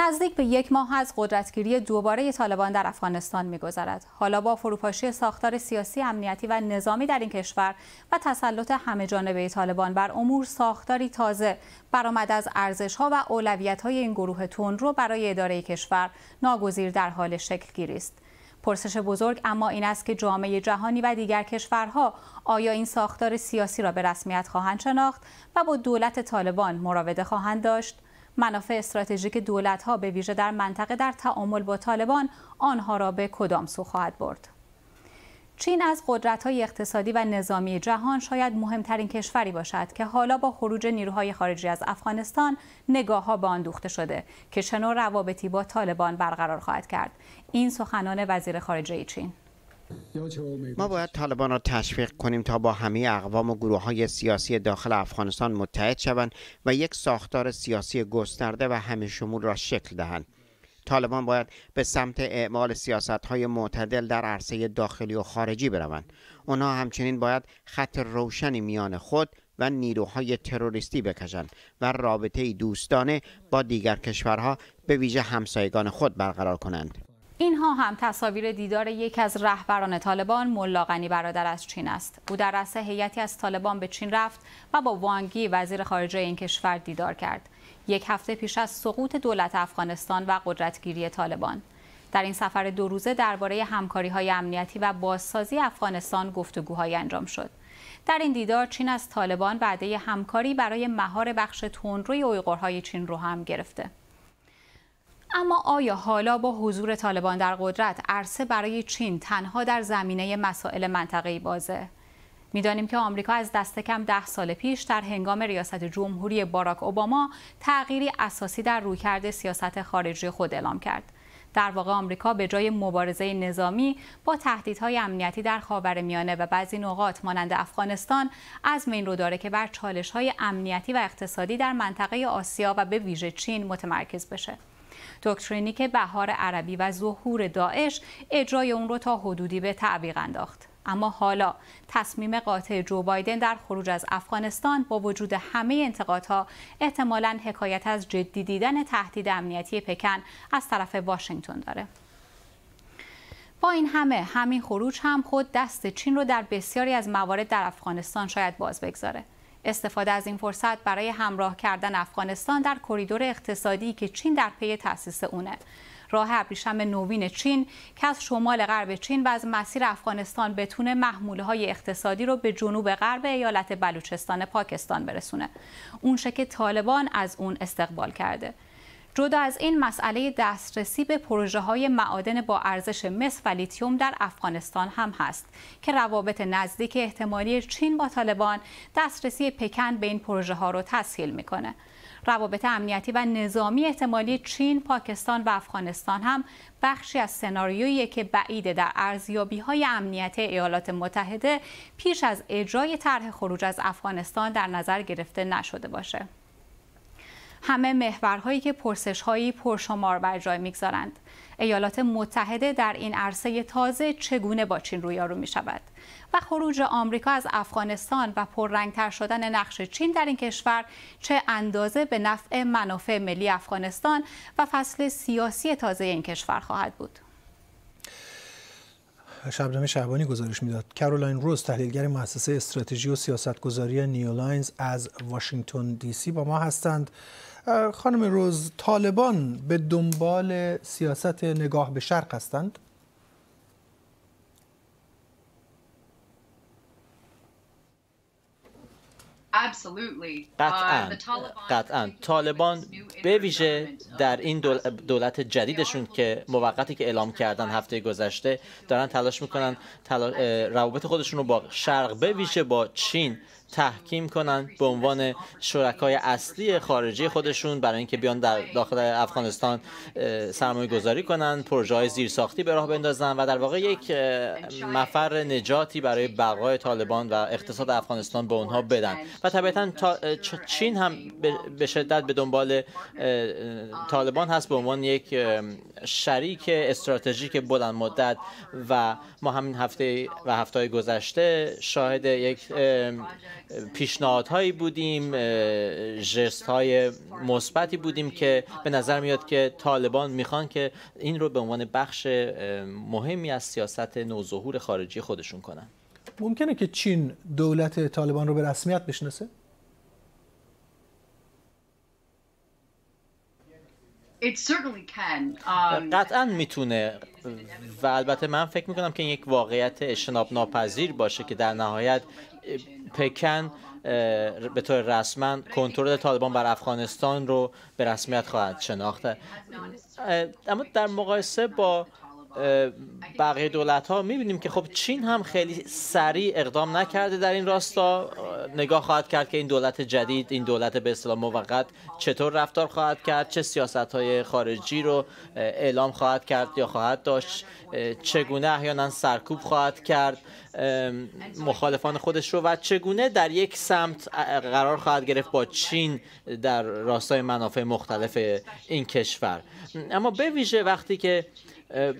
نزدیک به یک ماه از قدرتگیری دوباره طالبان در افغانستان میگذرد. حالا با فروپاشی ساختار سیاسی امنیتی و نظامی در این کشور و تسلط همه جانبه طالبان بر امور ساختاری تازه برآمد از ارزشها و های این گروه رو برای اداره کشور ناگزیر در حال شکل گیری است. پرسش بزرگ اما این است که جامعه جهانی و دیگر کشورها آیا این ساختار سیاسی را به رسمیت خواهند شناخت و با دولت طالبان مراوده خواهند داشت؟ منافع استراتژیک دولت ها به ویژه در منطقه در تعامل با طالبان آنها را به کدام سو خواهد برد؟ چین از قدرت های اقتصادی و نظامی جهان شاید مهمترین کشوری باشد که حالا با خروج نیروهای خارجی از افغانستان نگاه ها به آن دوخته شده که چنو روابطی با طالبان برقرار خواهد کرد. این سخنان وزیر خارجه چین. ما باید طالبان را تشویق کنیم تا با همه اقوام و گروه های سیاسی داخل افغانستان متحد شوند و یک ساختار سیاسی گسترده و همه شمول را شکل دهند. طالبان باید به سمت اعمال سیاست های معتدل در عرصه داخلی و خارجی بروند. آنها همچنین باید خط روشنی میان خود و نیروهای تروریستی بکشند و رابطه دوستانه با دیگر کشورها به ویژه همسایگان خود برقرار کنند. اینها هم تصاویر دیدار یک از رهبران طالبان ملا برادر از چین است. او در رأس هیئتی از طالبان به چین رفت و با وانگی وزیر خارجه این کشور دیدار کرد. یک هفته پیش از سقوط دولت افغانستان و قدرتگیری طالبان. در این سفر دو روزه درباره همکاری های امنیتی و بازسازی افغانستان گفتگوهای انجام شد. در این دیدار چین از طالبان وعده همکاری برای مهار بخش تندروی اویغورهای چین رو هم گرفته. اما آیا حالا با حضور طالبان در قدرت عرصه برای چین تنها در زمینه مسائل منطقه‌ای بازه؟ می‌دانیم که آمریکا از دست کم ده سال پیش در هنگام ریاست جمهوری باراک اوباما تغییری اساسی در رویکرد سیاست خارجی خود اعلام کرد. در واقع آمریکا به جای مبارزه نظامی با تهدیدهای امنیتی در خاورمیانه و بعضی نقاط مانند افغانستان از این رو داره که بر چالش‌های امنیتی و اقتصادی در منطقه آسیا و به ویژه چین متمرکز بشه. دکترینی که بهار عربی و ظهور داعش اجرای اون رو تا حدودی به تعویق انداخت. اما حالا تصمیم قاطع جو بایدن در خروج از افغانستان با وجود همه انتقادها احتمالا حکایت از جدی دیدن تهدید امنیتی پکن از طرف واشنگتن داره با این همه همین خروج هم خود دست چین رو در بسیاری از موارد در افغانستان شاید باز بگذاره استفاده از این فرصت برای همراه کردن افغانستان در کریدور اقتصادی که چین در پی تأسیس اونه. راه ابریشم نوین چین که از شمال غرب چین و از مسیر افغانستان بتونه محموله های اقتصادی رو به جنوب غرب ایالت بلوچستان پاکستان برسونه. اون که طالبان از اون استقبال کرده. جدا از این مسئله دسترسی به پروژه های معادن با ارزش مس و لیتیوم در افغانستان هم هست که روابط نزدیک احتمالی چین با طالبان دسترسی پکن به این پروژه ها رو تسهیل می‌کنه. روابط امنیتی و نظامی احتمالی چین، پاکستان و افغانستان هم بخشی از سناریویی که بعیده در ارزیابی های امنیتی ایالات متحده پیش از اجرای طرح خروج از افغانستان در نظر گرفته نشده باشه. همه محورهایی که پرسشهایی پرشمار بر جای می‌گذارند. ایالات متحده در این عرصه تازه چگونه با چین رویارو می شود و خروج آمریکا از افغانستان و پررنگتر شدن نقش چین در این کشور چه اندازه به نفع منافع ملی افغانستان و فصل سیاسی تازه این کشور خواهد بود؟ شبنامه شعبانی گزارش می‌داد. کارولاین روز تحلیلگر مؤسسه استراتژی و سیاستگذاری نیولاینز از واشنگتن دی سی با ما هستند. خانم روز طالبان به دنبال سیاست نگاه به شرق هستند؟ قطعا قطعا. طالبان به ویژه در این دولت جدیدشون که موقتی که اعلام کردن هفته گذشته دارن تلاش می‌کنن روابط خودشون رو با شرق به ویژه با چین تحکیم کنند به عنوان شرکای اصلی خارجی خودشون برای اینکه بیان در داخل افغانستان سرمایه گذاری کنند پروژه های زیرساختی به راه بندازن و در واقع یک مفر نجاتی برای بقای طالبان و اقتصاد افغانستان به اونها بدن. و طبیعتا چین هم به شدت به دنبال طالبان هست به عنوان یک شریک استراتژیک بلند مدت و ما همین هفته و هفته گذشته شاهد یک پیشنهادهایی بودیم جست های مثبتی بودیم که به نظر میاد که طالبان می‌خوان که این رو به عنوان بخش مهمی از سیاست نوظهور خارجی خودشون کنن ممکنه که چین دولت طالبان رو به رسمیت بشناسه؟ um, قطعا می‌تونه و البته من فکر می‌کنم که این یک واقعیت اجتناب ناپذیر باشه که در نهایت پکن به طور رسما کنترل طالبان بر افغانستان رو به رسمیت خواهد شناخت. اما در مقایسه با بقیه دولت ها می‌بینیم که خب چین هم خیلی سریع اقدام نکرده در این راستا. نگاه خواهد کرد که این دولت جدید این دولت به اصطلاح موقت چطور رفتار خواهد کرد؟ چه سیاست های خارجی رو اعلام خواهد کرد یا خواهد داشت؟ چگونه احیانا سرکوب خواهد کرد؟ مخالفان خودش رو و چگونه در یک سمت قرار خواهد گرفت با چین در راستای منافع مختلف این کشور؟ اما به ویژه وقتی که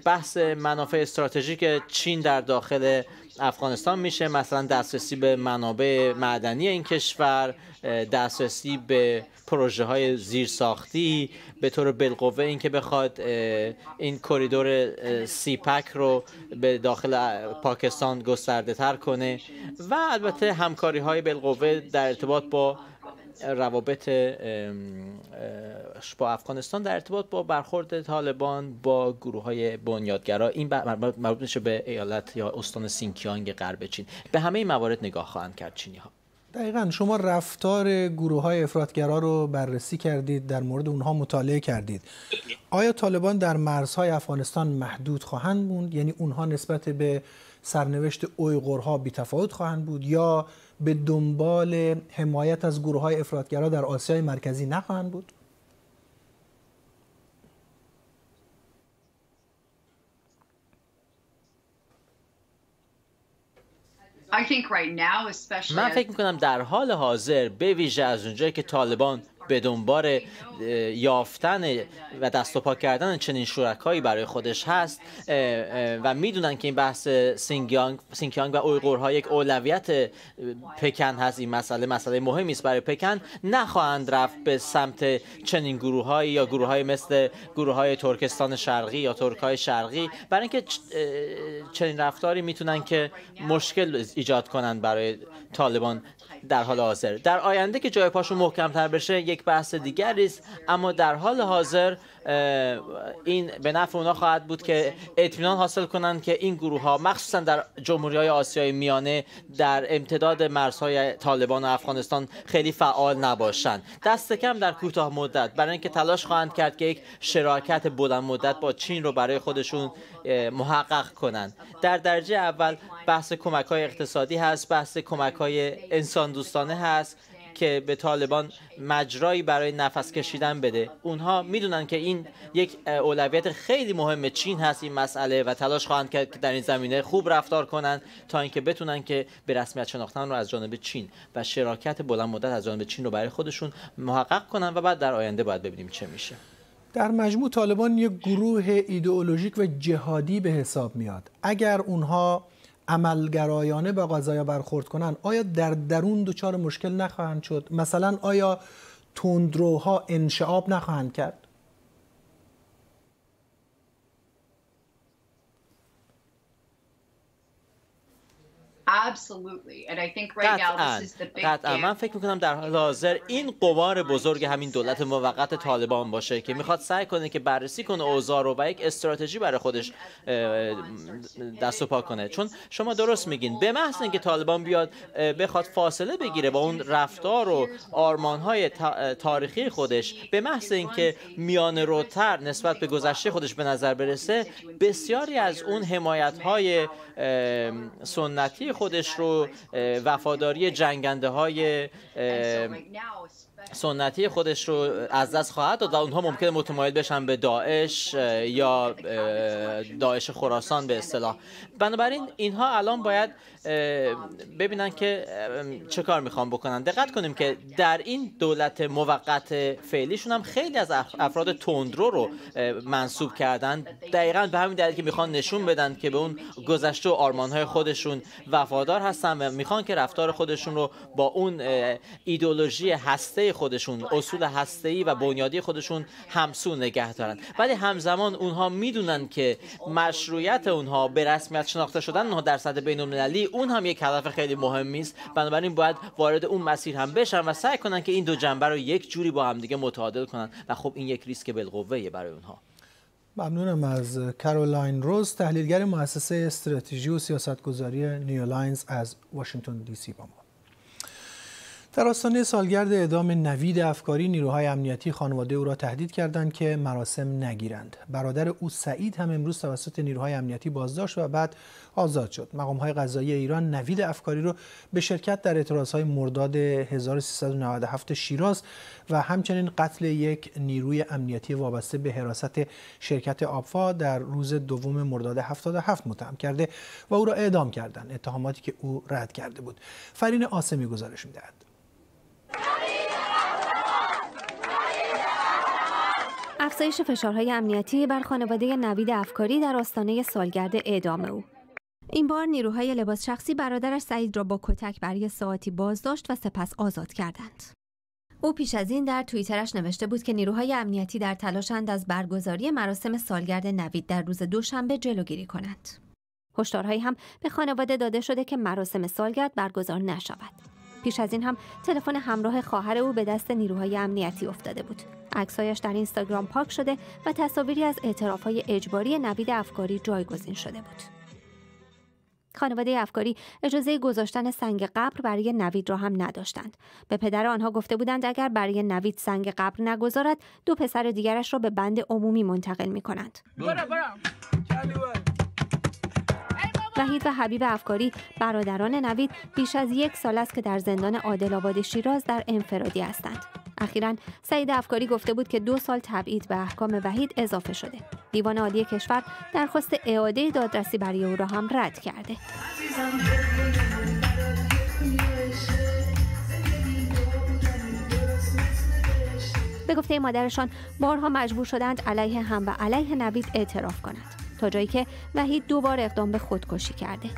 بحث منافع استراتژیک چین در داخل افغانستان میشه مثلا دسترسی به منابع معدنی این کشور دسترسی به پروژه های زیرساختی به طور بالقوه اینکه بخواد این کریدور سیپک رو به داخل پاکستان گسترده تر کنه. و البته همکاری های بالقوه در ارتباط با روابط با افغانستان در ارتباط با برخورد طالبان با گروه های بنیادگرا. این مربوط میشه به ایالت یا استان سینکیانگ غرب چین به همه این موارد نگاه خواهند کرد چینی ها دقیقا شما رفتار گروه های افرادگرا رو بررسی کردید در مورد اونها مطالعه کردید. آیا طالبان در مرزهای افغانستان محدود خواهند بود یعنی اونها نسبت به سرنوشت اویغورها بیتفاوت خواهند بود یا به دنبال حمایت از گروه های افرادگرا در آسیای مرکزی نخواهند بود. من فکر می‌کنم در حال حاضر به ویژه از اونجایی که طالبان به دنبال یافتن و دست و پا کردن چنین شرکایی برای خودش هست و می‌دونن که این بحث سینگیانگ, سینگیانگ و اویغورها یک اولویت پکن هست. این مسئله مسئله مهمی است برای پکن. نخواهند رفت به سمت چنین گروه یا گروه های مثل گروه های ترکستان شرقی یا ترک های شرقی. برای اینکه چنین رفتاری می‌تونن که مشکل ایجاد کنند برای طالبان. در حال حاضر. در آینده که جای پاشون محکمتر بشه یک بحث دیگری است. اما در حال حاضر این به نفع اونا خواهد بود که اطمینان حاصل کنند که این گروه ها مخصوصا در جمهوری های آسیای میانه در امتداد مرزهای طالبان و افغانستان خیلی فعال نباشند. دست کم در کوتاه مدت. برای اینکه تلاش خواهند کرد که یک شراکت بلند مدت با چین رو برای خودشون محقق کنند. در درجه اول بحث کمک های اقتصادی هست بحث کمک های انسان دوستانه هست که به طالبان مجرایی برای نفس کشیدن بده. اونها می‌دونن که این یک اولویت خیلی مهم چین هست این مسئله و تلاش خواهند کرد که در این زمینه خوب رفتار کنند تا اینکه بتونن که به رسمیت شناختن رو از جانب چین و شراکت بلند مدت از جانب چین رو برای خودشون محقق کنن و بعد در آینده باید ببینیم چه میشه. در مجموع طالبان یک گروه ایدئولوژیک و جهادی به حساب میاد. اگر اونها عملگرایانه با قضایا برخورد کنند آیا در درون دچار مشکل نخواهند شد؟ مثلا آیا تندروها انشعاب نخواهند کرد؟ قطعا. من فکر می‌کنم در حال حاضر این قمار بزرگ همین دولت موقت طالبان باشه که می‌خواد سعی کنه که بررسی کنه اوضاع رو و یک استراتژی برای خودش دست و پا کنه. چون شما درست میگین. به محض اینکه طالبان بیاد بخواد فاصله بگیره با اون رفتار و آرمانهای تاریخی خودش به محض اینکه میان روتر نسبت به گذشته خودش به نظر برسه بسیاری از اون حمایت های سنتی خودش رو وفاداری جنگنده های سنتی خودش رو از دست خواهد داد و اونها ممکنه متمایل بشن به داعش یا داعش خراسان به اصطلاح. بنابراین اینها الان باید ببینن که چه کار می‌خوان بکنن. دقت کنیم که در این دولت موقت فعلیشون هم خیلی از افراد تندرو رو منصوب کردن. دقیقا به همین دلیل که می‌خوان نشون بدن که به اون گذشته و آرمانهای خودشون وفادار هستن و می‌خوان که رفتار خودشون رو با اون ایدولوژی هسته خودشون اصول هسته‌ای و بنیادی خودشون همسو نگه دارن. ولی همزمان اونها می‌دونن که مشروعیت اونها به رسمیت شناخته شدن اونها در سطح بین المللی اون هم یک هدف خیلی مهمی است. بنابراین باید وارد اون مسیر هم بشن و سعی کنن که این دو جنبه رو یک جوری با هم دیگه متعادل کنن و خب این یک ریسک بالقوه برای اونها. ممنونم از کارولاین روز تحلیلگر مؤسسه استراتژی و سیاستگذاری نیولاینز از واشنگتن دی سی با ما. در آستانه سالگرد اعدام نوید افکاری نیروهای امنیتی خانواده او را تهدید کردند که مراسم نگیرند. برادر او سعید هم امروز توسط نیروهای امنیتی بازداشت و بعد آزاد شد. مقام های قضایی ایران نوید افکاری رو به شرکت در اعتراض های مرداد 1397 شیراز و همچنین قتل یک نیروی امنیتی وابسته به حراست شرکت آبفا در روز دوم مرداد 77 متهم کرده و او را اعدام کردند. اتهاماتی که او رد کرده بود. فرین آسمی گزارش می‌دهد. افزایش فشارهای امنیتی بر خانواده نوید افکاری در آستانه سالگرد اعدام او این بار نیروهای لباس شخصی برادرش سعید را با کتک برای ساعتی بازداشت و سپس آزاد کردند. او پیش از این در توییترش نوشته بود که نیروهای امنیتی در تلاشند از برگزاری مراسم سالگرد نوید در روز دوشنبه جلوگیری کنند. هشدارهایی هم به خانواده داده شده که مراسم سالگرد برگزار نشود. پیش از این هم تلفن همراه خواهر او به دست نیروهای امنیتی افتاده بود. عکسهایش در اینستاگرام پاک شده و تصاویری از اعترافهای اجباری نوید افکاری جایگزین شده بود. خانواده افکاری اجازه گذاشتن سنگ قبر برای نوید را هم نداشتند. به پدر آنها گفته بودند اگر برای نوید سنگ قبر نگذارد دو پسر دیگرش را به بند عمومی منتقل می کنند. وحید و حبیب افکاری برادران نوید بیش از یک سال است که در زندان عادل آباد شیراز در انفرادی هستند. اخیرا سعید افکاری گفته بود که دو سال تبعید به احکام وحید اضافه شده. دیوان عالی کشور درخواست اعاده دادرسی برای او را هم رد کرده. به گفته مادرشان بارها مجبور شدند علیه هم و علیه نوید اعتراف کنند تا جایی که وحید دوبار اقدام به خودکشی کرده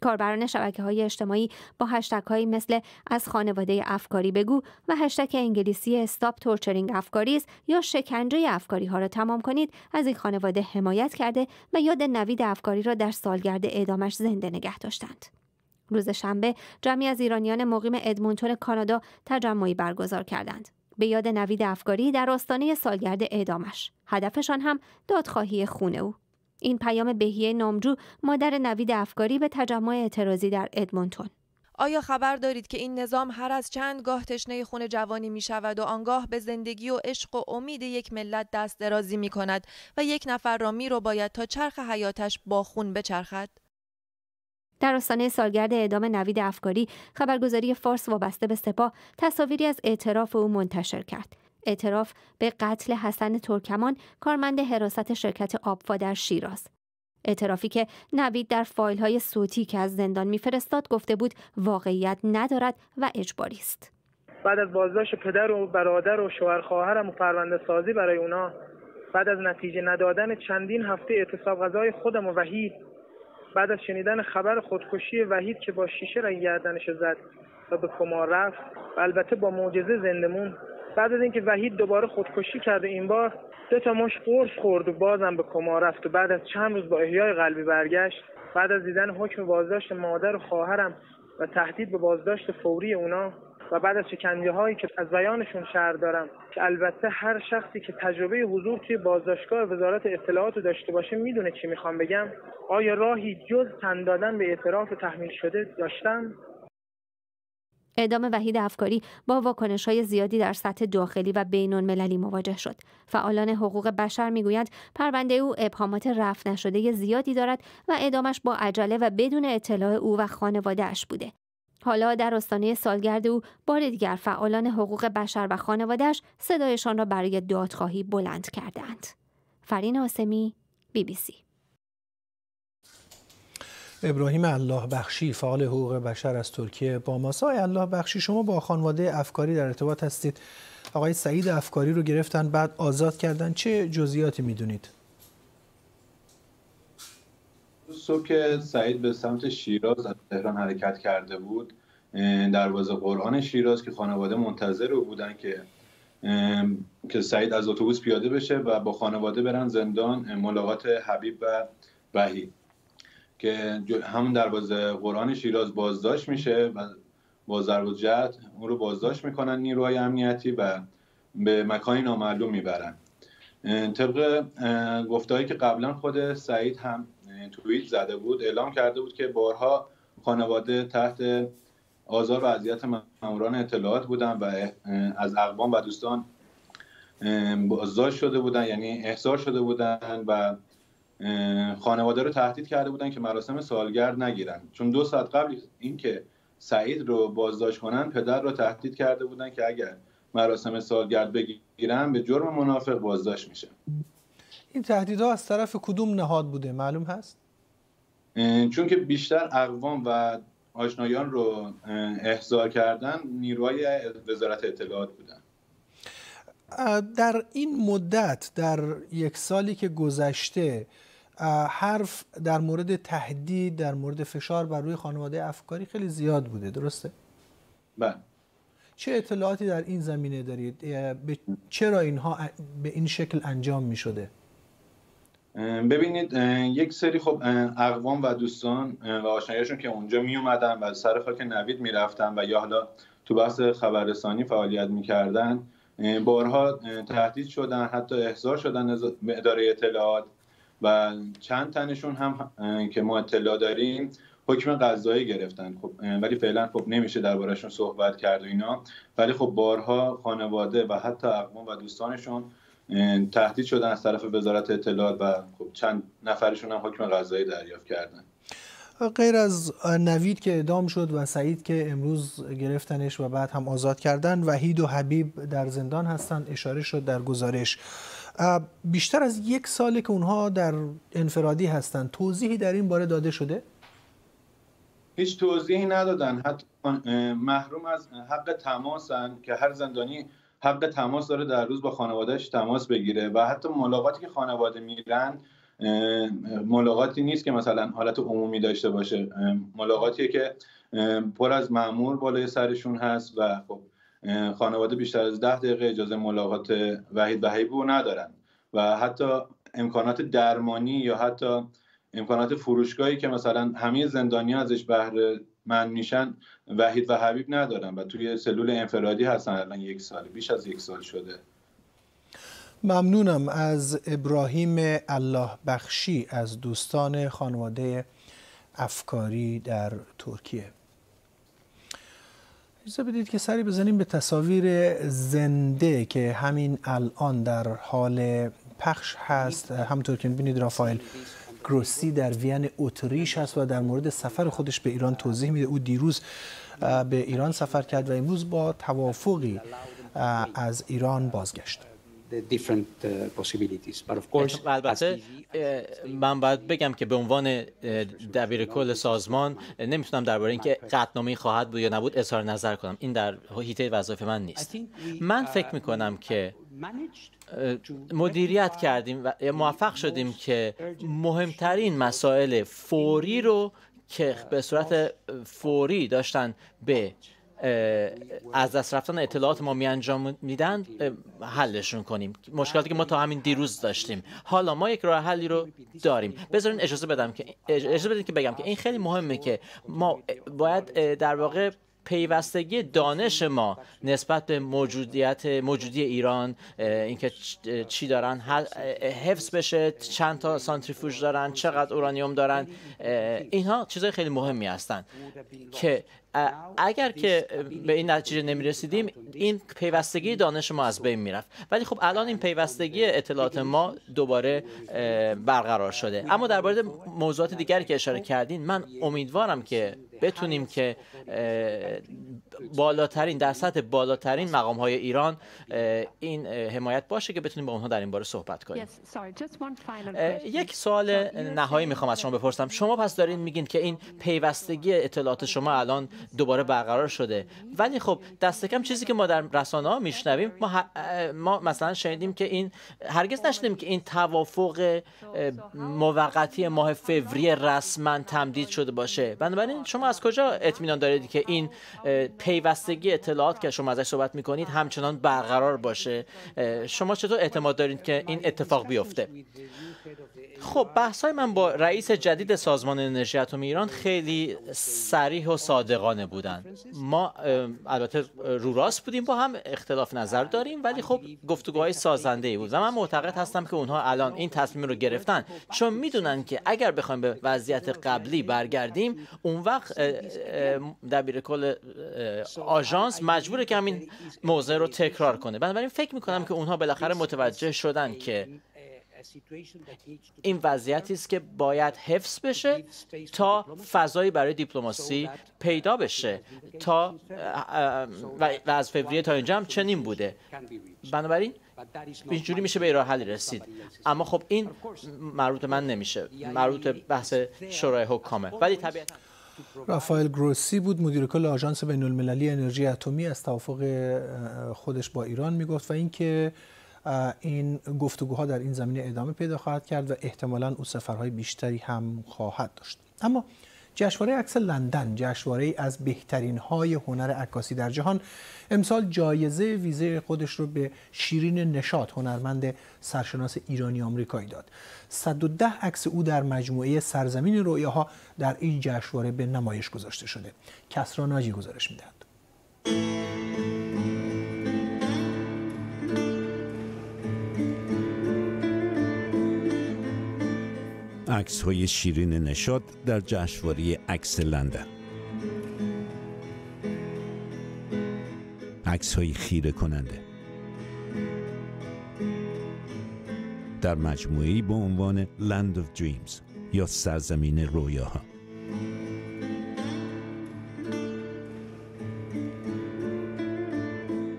کاربران شبکه های اجتماعی با هشتگ هایی مثل از خانواده افکاری بگو و هشتگ انگلیسی استاپ تورچرینگ افکاریز یا شکنجه افکاری ها را تمام کنید از این خانواده حمایت کرده و یاد نوید افکاری را در سالگرد اعدامش زنده نگه داشتند. روز شنبه جمعی از ایرانیان مقیم ادمونتون کانادا تجمعی برگزار کردند. به یاد نوید افکاری در آستانه سالگرد اعدامش. هدفشان هم دادخواهی خون او. این پیام بهیه نامجو مادر نوید افکاری به تجمع اعتراضی در ادمونتون آیا خبر دارید که این نظام هر از چند گاه تشنه خون جوانی می شود و آنگاه به زندگی و عشق و امید یک ملت دست درازی می کند و یک نفر را می رو باید تا چرخ حیاتش با خون بچرخد؟ در آستانه سالگرد اعدام نوید افکاری خبرگزاری فارس وابسته به سپاه تصاویری از اعتراف او منتشر کرد. اعتراف به قتل حسن ترکمان کارمند حراست شرکت آبفا در شیراز. اعترافی که نوید در فایل های صوتی که از زندان میفرستاد گفته بود واقعیت ندارد و اجباری است. بعد از بازداشت پدر و برادر و شوهر خواهرم و پرونده سازی برای اونا بعد از نتیجه ندادن چندین هفته اعتصاب غذای خودم و وحید بعد از شنیدن خبر خودکشی وحید که با شیشه رنگ گردنش زد و به کما رفت و البته با معجزه زندمون بعد از اینکه وحید دوباره خودکشی کرده این بار سه تا مش قرص خورد و بازم به کما رفت و بعد از چند روز با احیای قلبی برگشت. بعد از دیدن حکم بازداشت مادر و خواهرم و تهدید به بازداشت فوری اونا و بعد از شکنجه هایی که از بیانشون شهر دارم که البته هر شخصی که تجربه حضور توی بازداشتگاه وزارت اطلاعات رو داشته باشه می‌دونه چی می‌خوام بگم آیا راهی جز تن دادن به اعتراف تحمیل شده داشتم اعدام وحید افکاری با واکنش های زیادی در سطح داخلی و بین المللی مواجه شد. فعالان حقوق بشر می‌گویند پرونده او ابهامات رفع نشده زیادی دارد و اعدامش با عجله و بدون اطلاع او و خانوادهش بوده. حالا در آستانه سالگرد او بار دیگر فعالان حقوق بشر و خانوادهش صدایشان را برای دادخواهی بلند کردند. فرین آسمی بی بی سی. ابراهیم الله بخشی فعال حقوق بشر از ترکیه با ماست الله بخشی شما با خانواده افکاری در ارتباط هستید. آقای سعید افکاری رو گرفتن بعد آزاد کردن. چه جزئیاتی می‌دونید؟ صبح که سعید به سمت شیراز از تهران حرکت کرده بود دروازه قرآن شیراز که خانواده منتظر او بودن که که سعید از اتوبوس پیاده بشه و با خانواده برن زندان ملاقات حبیب و وحید. که همون دروازه قرآن شیراز بازداشت میشه و با ضرب و اون رو بازداشت می‌کنن نیروهای امنیتی و به مکانی نامعلوم می‌برن. طبق گفتهایی که قبلا خود سعید هم توییت زده بود اعلام کرده بود که بارها خانواده تحت آزار و اذیت ماموران اطلاعات بودن و از اقوام و دوستان بازداشت شده بودن یعنی احضار شده بودن و خانواده رو تهدید کرده بودن که مراسم سالگرد نگیرن. چون دو ساعت قبل اینکه سعید رو بازداشت کنن پدر رو تهدید کرده بودن که اگر مراسم سالگرد بگیرن به جرم منافق بازداشت میشه. این تهدیدها از طرف کدوم نهاد بوده؟ معلوم هست؟ چون که بیشتر اقوام و آشنایان رو احضار کردن نیروهای وزارت اطلاعات بودن در این مدت در یک سالی که گذشته حرف در مورد تهدید در مورد فشار بر روی خانواده افکاری خیلی زیاد بوده درسته؟ بله چه اطلاعاتی در این زمینه دارید؟ چرا اینها به این شکل انجام می شده؟ ببینید یک سری خب اقوام و دوستان و آشنایشون که اونجا می اومدن و سر خاک نوید می رفتن و یا حالا تو بحث خبررسانی فعالیت می کردن بارها تهدید شدن حتی احضار شدن به اداره اطلاعات و چند تنشون هم که ما اطلاع داریم حکم قضایی گرفتن. خب ولی فعلا خب نمیشه دربارهشون صحبت کرد و اینا. ولی خب بارها خانواده و حتی اقوام و دوستانشون تهدید شدن از طرف وزارت اطلاعات و خب چند نفرشون هم حکم قضایی دریافت کردن. غیر از نوید که اعدام شد و سعید که امروز گرفتنش و بعد هم آزاد کردن وحید و حبیب در زندان هستند اشاره شد در گزارش. بیشتر از یک ساله که اونها در انفرادی هستند توضیحی در این باره داده شده؟ هیچ توضیحی ندادن. حتی محروم از حق تماسن که هر زندانی حق تماس داره در روز با خانوادهش تماس بگیره و حتی ملاقاتی که خانواده میرن ملاقاتی نیست که مثلا حالت عمومی داشته باشه. ملاقاتیه که پر از معمور بالای سرشون هست و خب خانواده بیشتر از ده دقیقه اجازه ملاقات وحید و ندارن. و حتی امکانات درمانی یا حتی امکانات فروشگاهی که مثلا همه زندانی ازش بهره من میشن وحید و حبیب ندارن و توی سلول انفرادی هستن الان یک سال بیش از یک سال شده. ممنونم از ابراهیم الله بخشی از دوستان خانواده افکاری در ترکیه. اجازه بدید که سری بزنیم به تصاویر زنده که همین الان در حال پخش هست. همونطور که بینید رافائل. گروسی در وین اتریش هست و در مورد سفر خودش به ایران توضیح میده. او دیروز به ایران سفر کرد و امروز با توافقی از ایران بازگشت. البته من باید بگم که به عنوان دبیر کل سازمان نمی‌تونم درباره اینکه قطعنامه خواهد بود یا نبود اظهار نظر کنم. این در حیطه وظایف من نیست. من فکر می‌کنم که مدیریت کردیم و موفق شدیم که مهمترین مسائل فوری رو که به صورت فوری داشتن به از دست رفتن اطلاعات ما می انجام میدن حلشون کنیم. مشکلاتی که ما تا همین دیروز داشتیم. حالا ما یک راه حلی رو داریم. بذارین اجازه بدم که اجازه بدین که بگم که این خیلی مهمه که ما باید در واقع پیوستگی دانش ما نسبت به موجودیت موجودی ایران اینکه چی دارن حفظ بشه چند تا سانتریفوژ دارن چقدر اورانیوم دارن اینها چیزهای خیلی مهمی هستند که اگر که به این نتیجه نمی رسیدیم این پیوستگی دانش ما از بین می‌رفت. ولی خب الان این پیوستگی اطلاعات ما دوباره برقرار شده. اما درباره موضوعات دیگری که اشاره کردین من امیدوارم که بتونیم که بالاترین در سطح بالاترین مقام های ایران این حمایت باشه که بتونیم با اونها در این باره صحبت کنیم. یک سوال نهایی می‌خوام از شما بپرسم. شما پس دارین میگین که این پیوستگی اطلاعات شما الان دوباره برقرار شده. ولی خب دست کم چیزی که ما در رسانه ها میشنویم ما, ما مثلا شنیدیم که این هرگز نشنیدیم که این توافق موقتی ماه فوریه رسما تمدید شده باشه. بنابراین شما از کجا اطمینان دارید که این پیوستگی اطلاعات که شما ازش صحبت می‌کنید همچنان برقرار باشه؟ شما چطور اعتماد دارید که این اتفاق بیفته؟ خب بحث های من با رئیس جدید سازمان انرژی اتمی ایران خیلی سریح و صادقانه بودن. ما البته رو راست بودیم با هم اختلاف نظر داریم ولی خب گفتگوهای سازنده ای بود. و من معتقد هستم که اونها الان این تصمیم رو گرفتن. چون می‌دونن که اگر بخوایم به وضعیت قبلی برگردیم اون وقت دبیر کل آژانس مجبوره که همین موضوع رو تکرار کنه. بنابراین فکر می‌کنم که اونها بالاخره متوجه شدن که این وضعیتی است که باید حفظ بشه تا فضایی برای دیپلماسی پیدا بشه. تا و از فوریه تا اینجا هم چنین بوده. بنابراین اینجوری میشه به راه حلی رسید. اما خب این مربوط من نمیشه. مربوط بحث شورای حکامه ولی طبیعتا رافائل گروسی بود مدیر کل آژانس بین المللی انرژی اتمی از توافق خودش با ایران می‌گفت و اینکه این گفتگوها در این زمینه ادامه پیدا خواهد کرد و احتمالا او سفرهای بیشتری هم خواهد داشت. اما جشنواره عکس لندن جشنواره از بهترین های هنر عکاسی در جهان امسال جایزه ویزه خودش رو به شیرین نشاط هنرمند سرشناس ایرانی آمریکایی داد. 110 عکس او در مجموعه سرزمین رویاها در این جشنواره به نمایش گذاشته شده. کسرا ناجی گزارش می‌دهد. عکس های شیرین نشاد در جشنواره عکس لندن. عکس های خیره کننده در مجموعی با عنوان Land of Dreams یا سرزمین رویاها.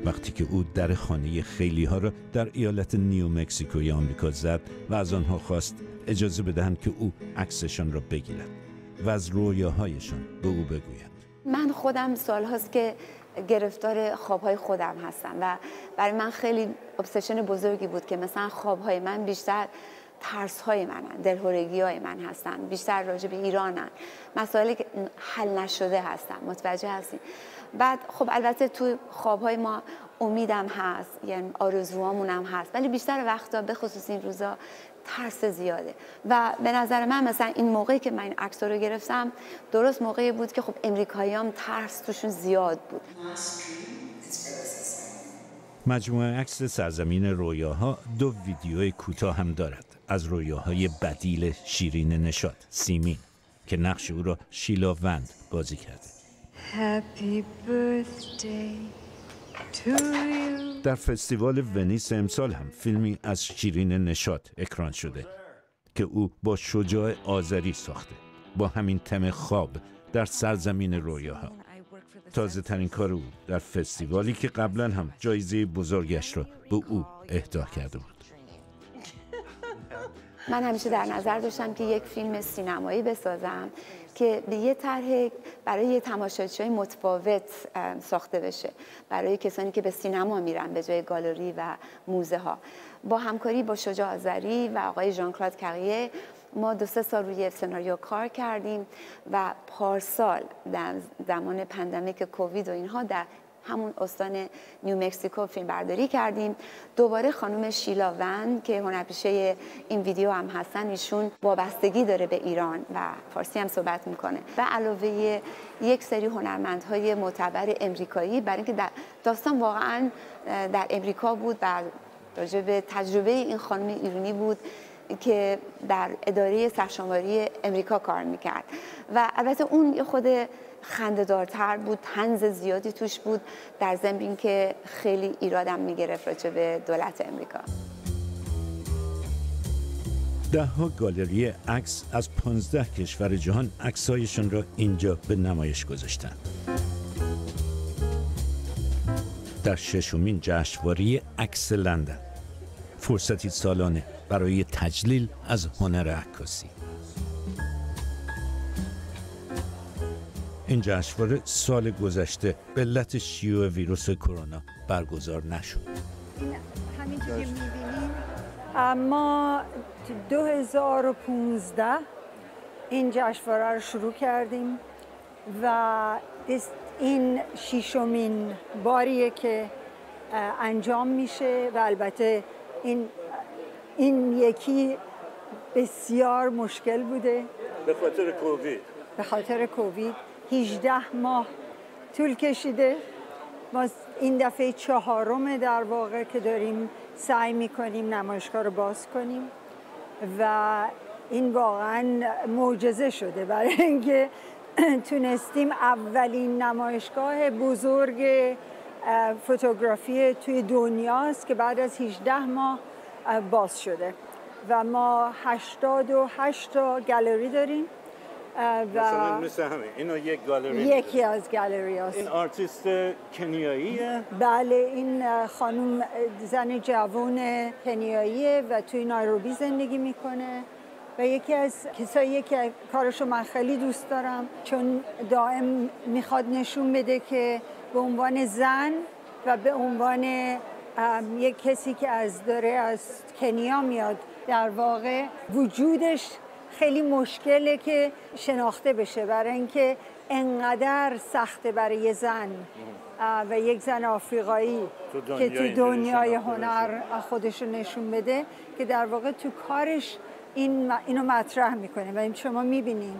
وقتی که او در خانه خیلی ها را در ایالت نیو مکسیکوی آمریکا زد و از آنها خواست اجازه بدهند که او عکسشان را بگیرد و از رویاهایشان به او بگوید. من خودم سال هاست که گرفتار خوابهای خودم هستم و برای من خیلی ابسشن بزرگی بود که مثلا خوابهای من بیشتر ترس های منن دلهورگی های من هستن بیشتر راجع به ایرانن. مسائلی که حل نشده هستن متوجه هستین؟ بعد خب البته تو خوابهای ما امیدم هست یعنی آرزوهامون هم هست ولی بیشتر وقتا به خصوص این روزا ترس زیاده. و به نظر من مثلا این موقعی که من این عکس رو گرفتم درست موقعی بود که خب امریکایی هم ترس توشون زیاد بود. مجموعه عکس سرزمین رویاها دو ویدیو کوتاه هم دارد. از رویاهای بدیل شیرین نشاد سیمین که نقش او را شیلا وند بازی کرده. Happy birthday. در فستیوال ونیس امسال هم فیلمی از شیرین نشاد اکران شده که او با شجاع آذری ساخته با همین تم خواب در سرزمین رویاها. تازه ترین کار او در فستیوالی که قبلا هم جایزه بزرگش را به او اهدا کرده بود. من همیشه در نظر داشتم که یک فیلم سینمایی بسازم. که به یه طرح برای یه تماشاچی متفاوت ساخته بشه. برای کسانی که به سینما میرن به جای گالری و موزه ها با همکاری با شجاع آذری و آقای ژان کلاد کریه ما دو سه سال روی سناریو کار کردیم و پارسال در زمان pandemic کووید و اینها در همون استان نیو مکسیکو فیلم برداری کردیم. دوباره خانم شیلا ون که هنرپیشه این ویدیو هم هستن ایشون وابستگی داره به ایران و فارسی هم صحبت می‌کنه. و علاوه یک سری هنرمندهای معتبر امریکایی برای اینکه داستان واقعا در امریکا بود و راجع به تجربه این خانم ایرانی بود که در اداره سرشماری امریکا کار می‌کرد. و البته اون خود خندهدارتر بود تنز زیادی توش بود در ضمن که خیلی ایرادم می‌گرفت راجع به دولت امریکا. ده ها گالری عکس از 15 کشور جهان عکسایشون را اینجا به نمایش گذاشتن. در ششمین جشنواره عکس لندن. فرصتی سالانه برای تجلیل از هنر عکاسی. این جشنواره سال گذشته به علت شیوع ویروس کرونا برگزار نشد. همینطور که می‌بینیم ما 2015 این جشنواره رو شروع کردیم و این شیشمین باریه که انجام میشه و البته این این یکی بسیار مشکل بوده. به خاطر کووید. به خاطر کووید. 18 ماه طول کشیده. ما این دفعه چهارم در واقع که داریم سعی می‌کنیم نمایشگاه رو باز کنیم و این واقعا معجزه شده. برای اینکه تونستیم اولین نمایشگاه بزرگ فوتوگرافی توی دنیاست که بعد از 18 ماه باز شده. و ما 88 تا گالری داریم. و مثلا مثل همه اینو یک گالری یکی از گالری هست. این آرتیست کنیاییه؟ بله این خانم زن جوان کنیاییه و توی نایروبی زندگی می‌کنه و یکی از کسایی که کارشو من خیلی دوست دارم چون دائم می‌خواد نشون بده که به عنوان زن و به عنوان یک کسی که از داره از کنیا میاد در واقع وجودش خیلی مشکله که شناخته بشه برای اینکه انقدر سخته برای زن و یک زن آفریقایی که تو دنیای هنر خودش نشون بده که در واقع تو کارش این اینو مطرح می‌کنه. و شما می‌بینین.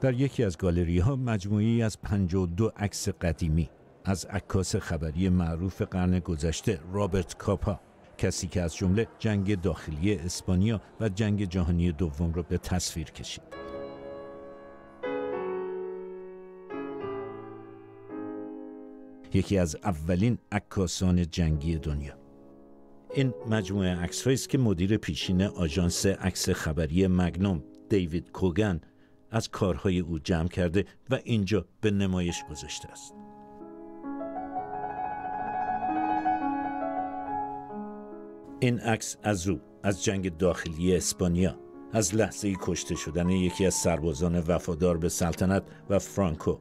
در یکی از گالری ها مجموعی از 52 عکس قدیمی از عکاس خبری معروف قرن گذشته رابرت کاپا. کسی که از جمله جنگ داخلی اسپانیا و جنگ جهانی دوم را به تصویر کشید. یکی از اولین عکاسان جنگی دنیا این مجموعه عکس است که مدیر پیشین آژانس عکس خبری مگنوم دیوید کوگن از کارهای او جمع کرده و اینجا به نمایش گذاشته است. این عکس از او از جنگ داخلی اسپانیا از لحظه کشته شدن یکی از سربازان وفادار به سلطنت و فرانکو.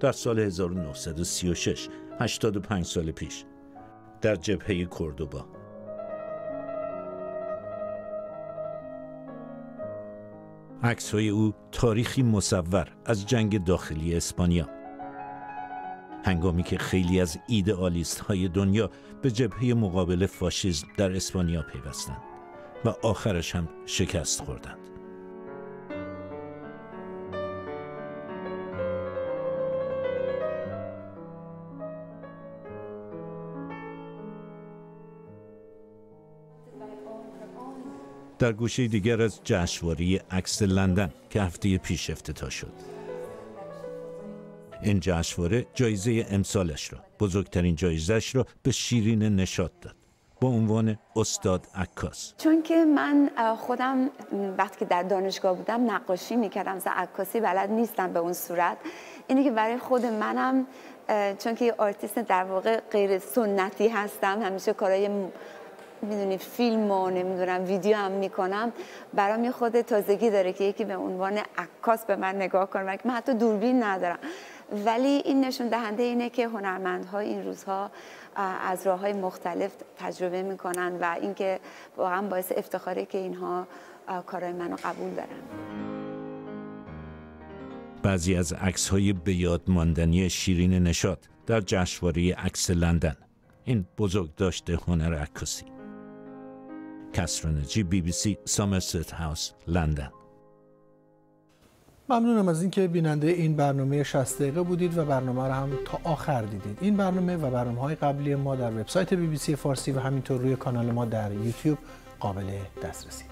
در سال 1936 85 سال پیش در جبهه کوردوبا عکس های او تاریخی مصور از جنگ داخلی اسپانیا. هنگامی که خیلی از ایدئالیست های دنیا به جبهه مقابل فاشیسم در اسپانیا پیوستند و آخرش هم شکست خوردند. در گوشه دیگر از جشنواره عکس لندن که هفته پیش افتتاح شد. این جشنواره جایزه امسالش را بزرگترین جایزش را به شیرین نشاد داد. با عنوان استاد عکاس. چون که من خودم وقتی که در دانشگاه بودم نقاشی می‌کردم مثلا عکاسی بلد نیستم به اون صورت. اینه که برای خود منم چون که آرتیست در واقع غیر سنتی هستم همیشه کارهای می‌دونی فیلم و نمی‌دونم ویدیو هم می‌کنم برام یه خود تازگی داره که یکی به عنوان عکاس به من نگاه کنه. من حتی دوربین ندارم. ولی این نشون دهنده اینه که هنرمندها این روزها از راه های مختلف تجربه می‌کنن و اینکه واقعا باعث افتخاره که اینها کارهای منو قبول دارن. بعضی از عکس های به یاد ماندنی شیرین نشاد در جشنواره عکس لندن. این بزرگ داشته هنر عکاسی. کسرانجی بی بی سی سامرست هاوس لندن. ممنونم از اینکه بیننده این برنامه 60 دقیقه بودید و برنامه رو هم تا آخر دیدید. این برنامه و برنامه های قبلی ما در وبسایت بی بی سی فارسی و همینطور روی کانال ما در یوتیوب قابل دسترسی.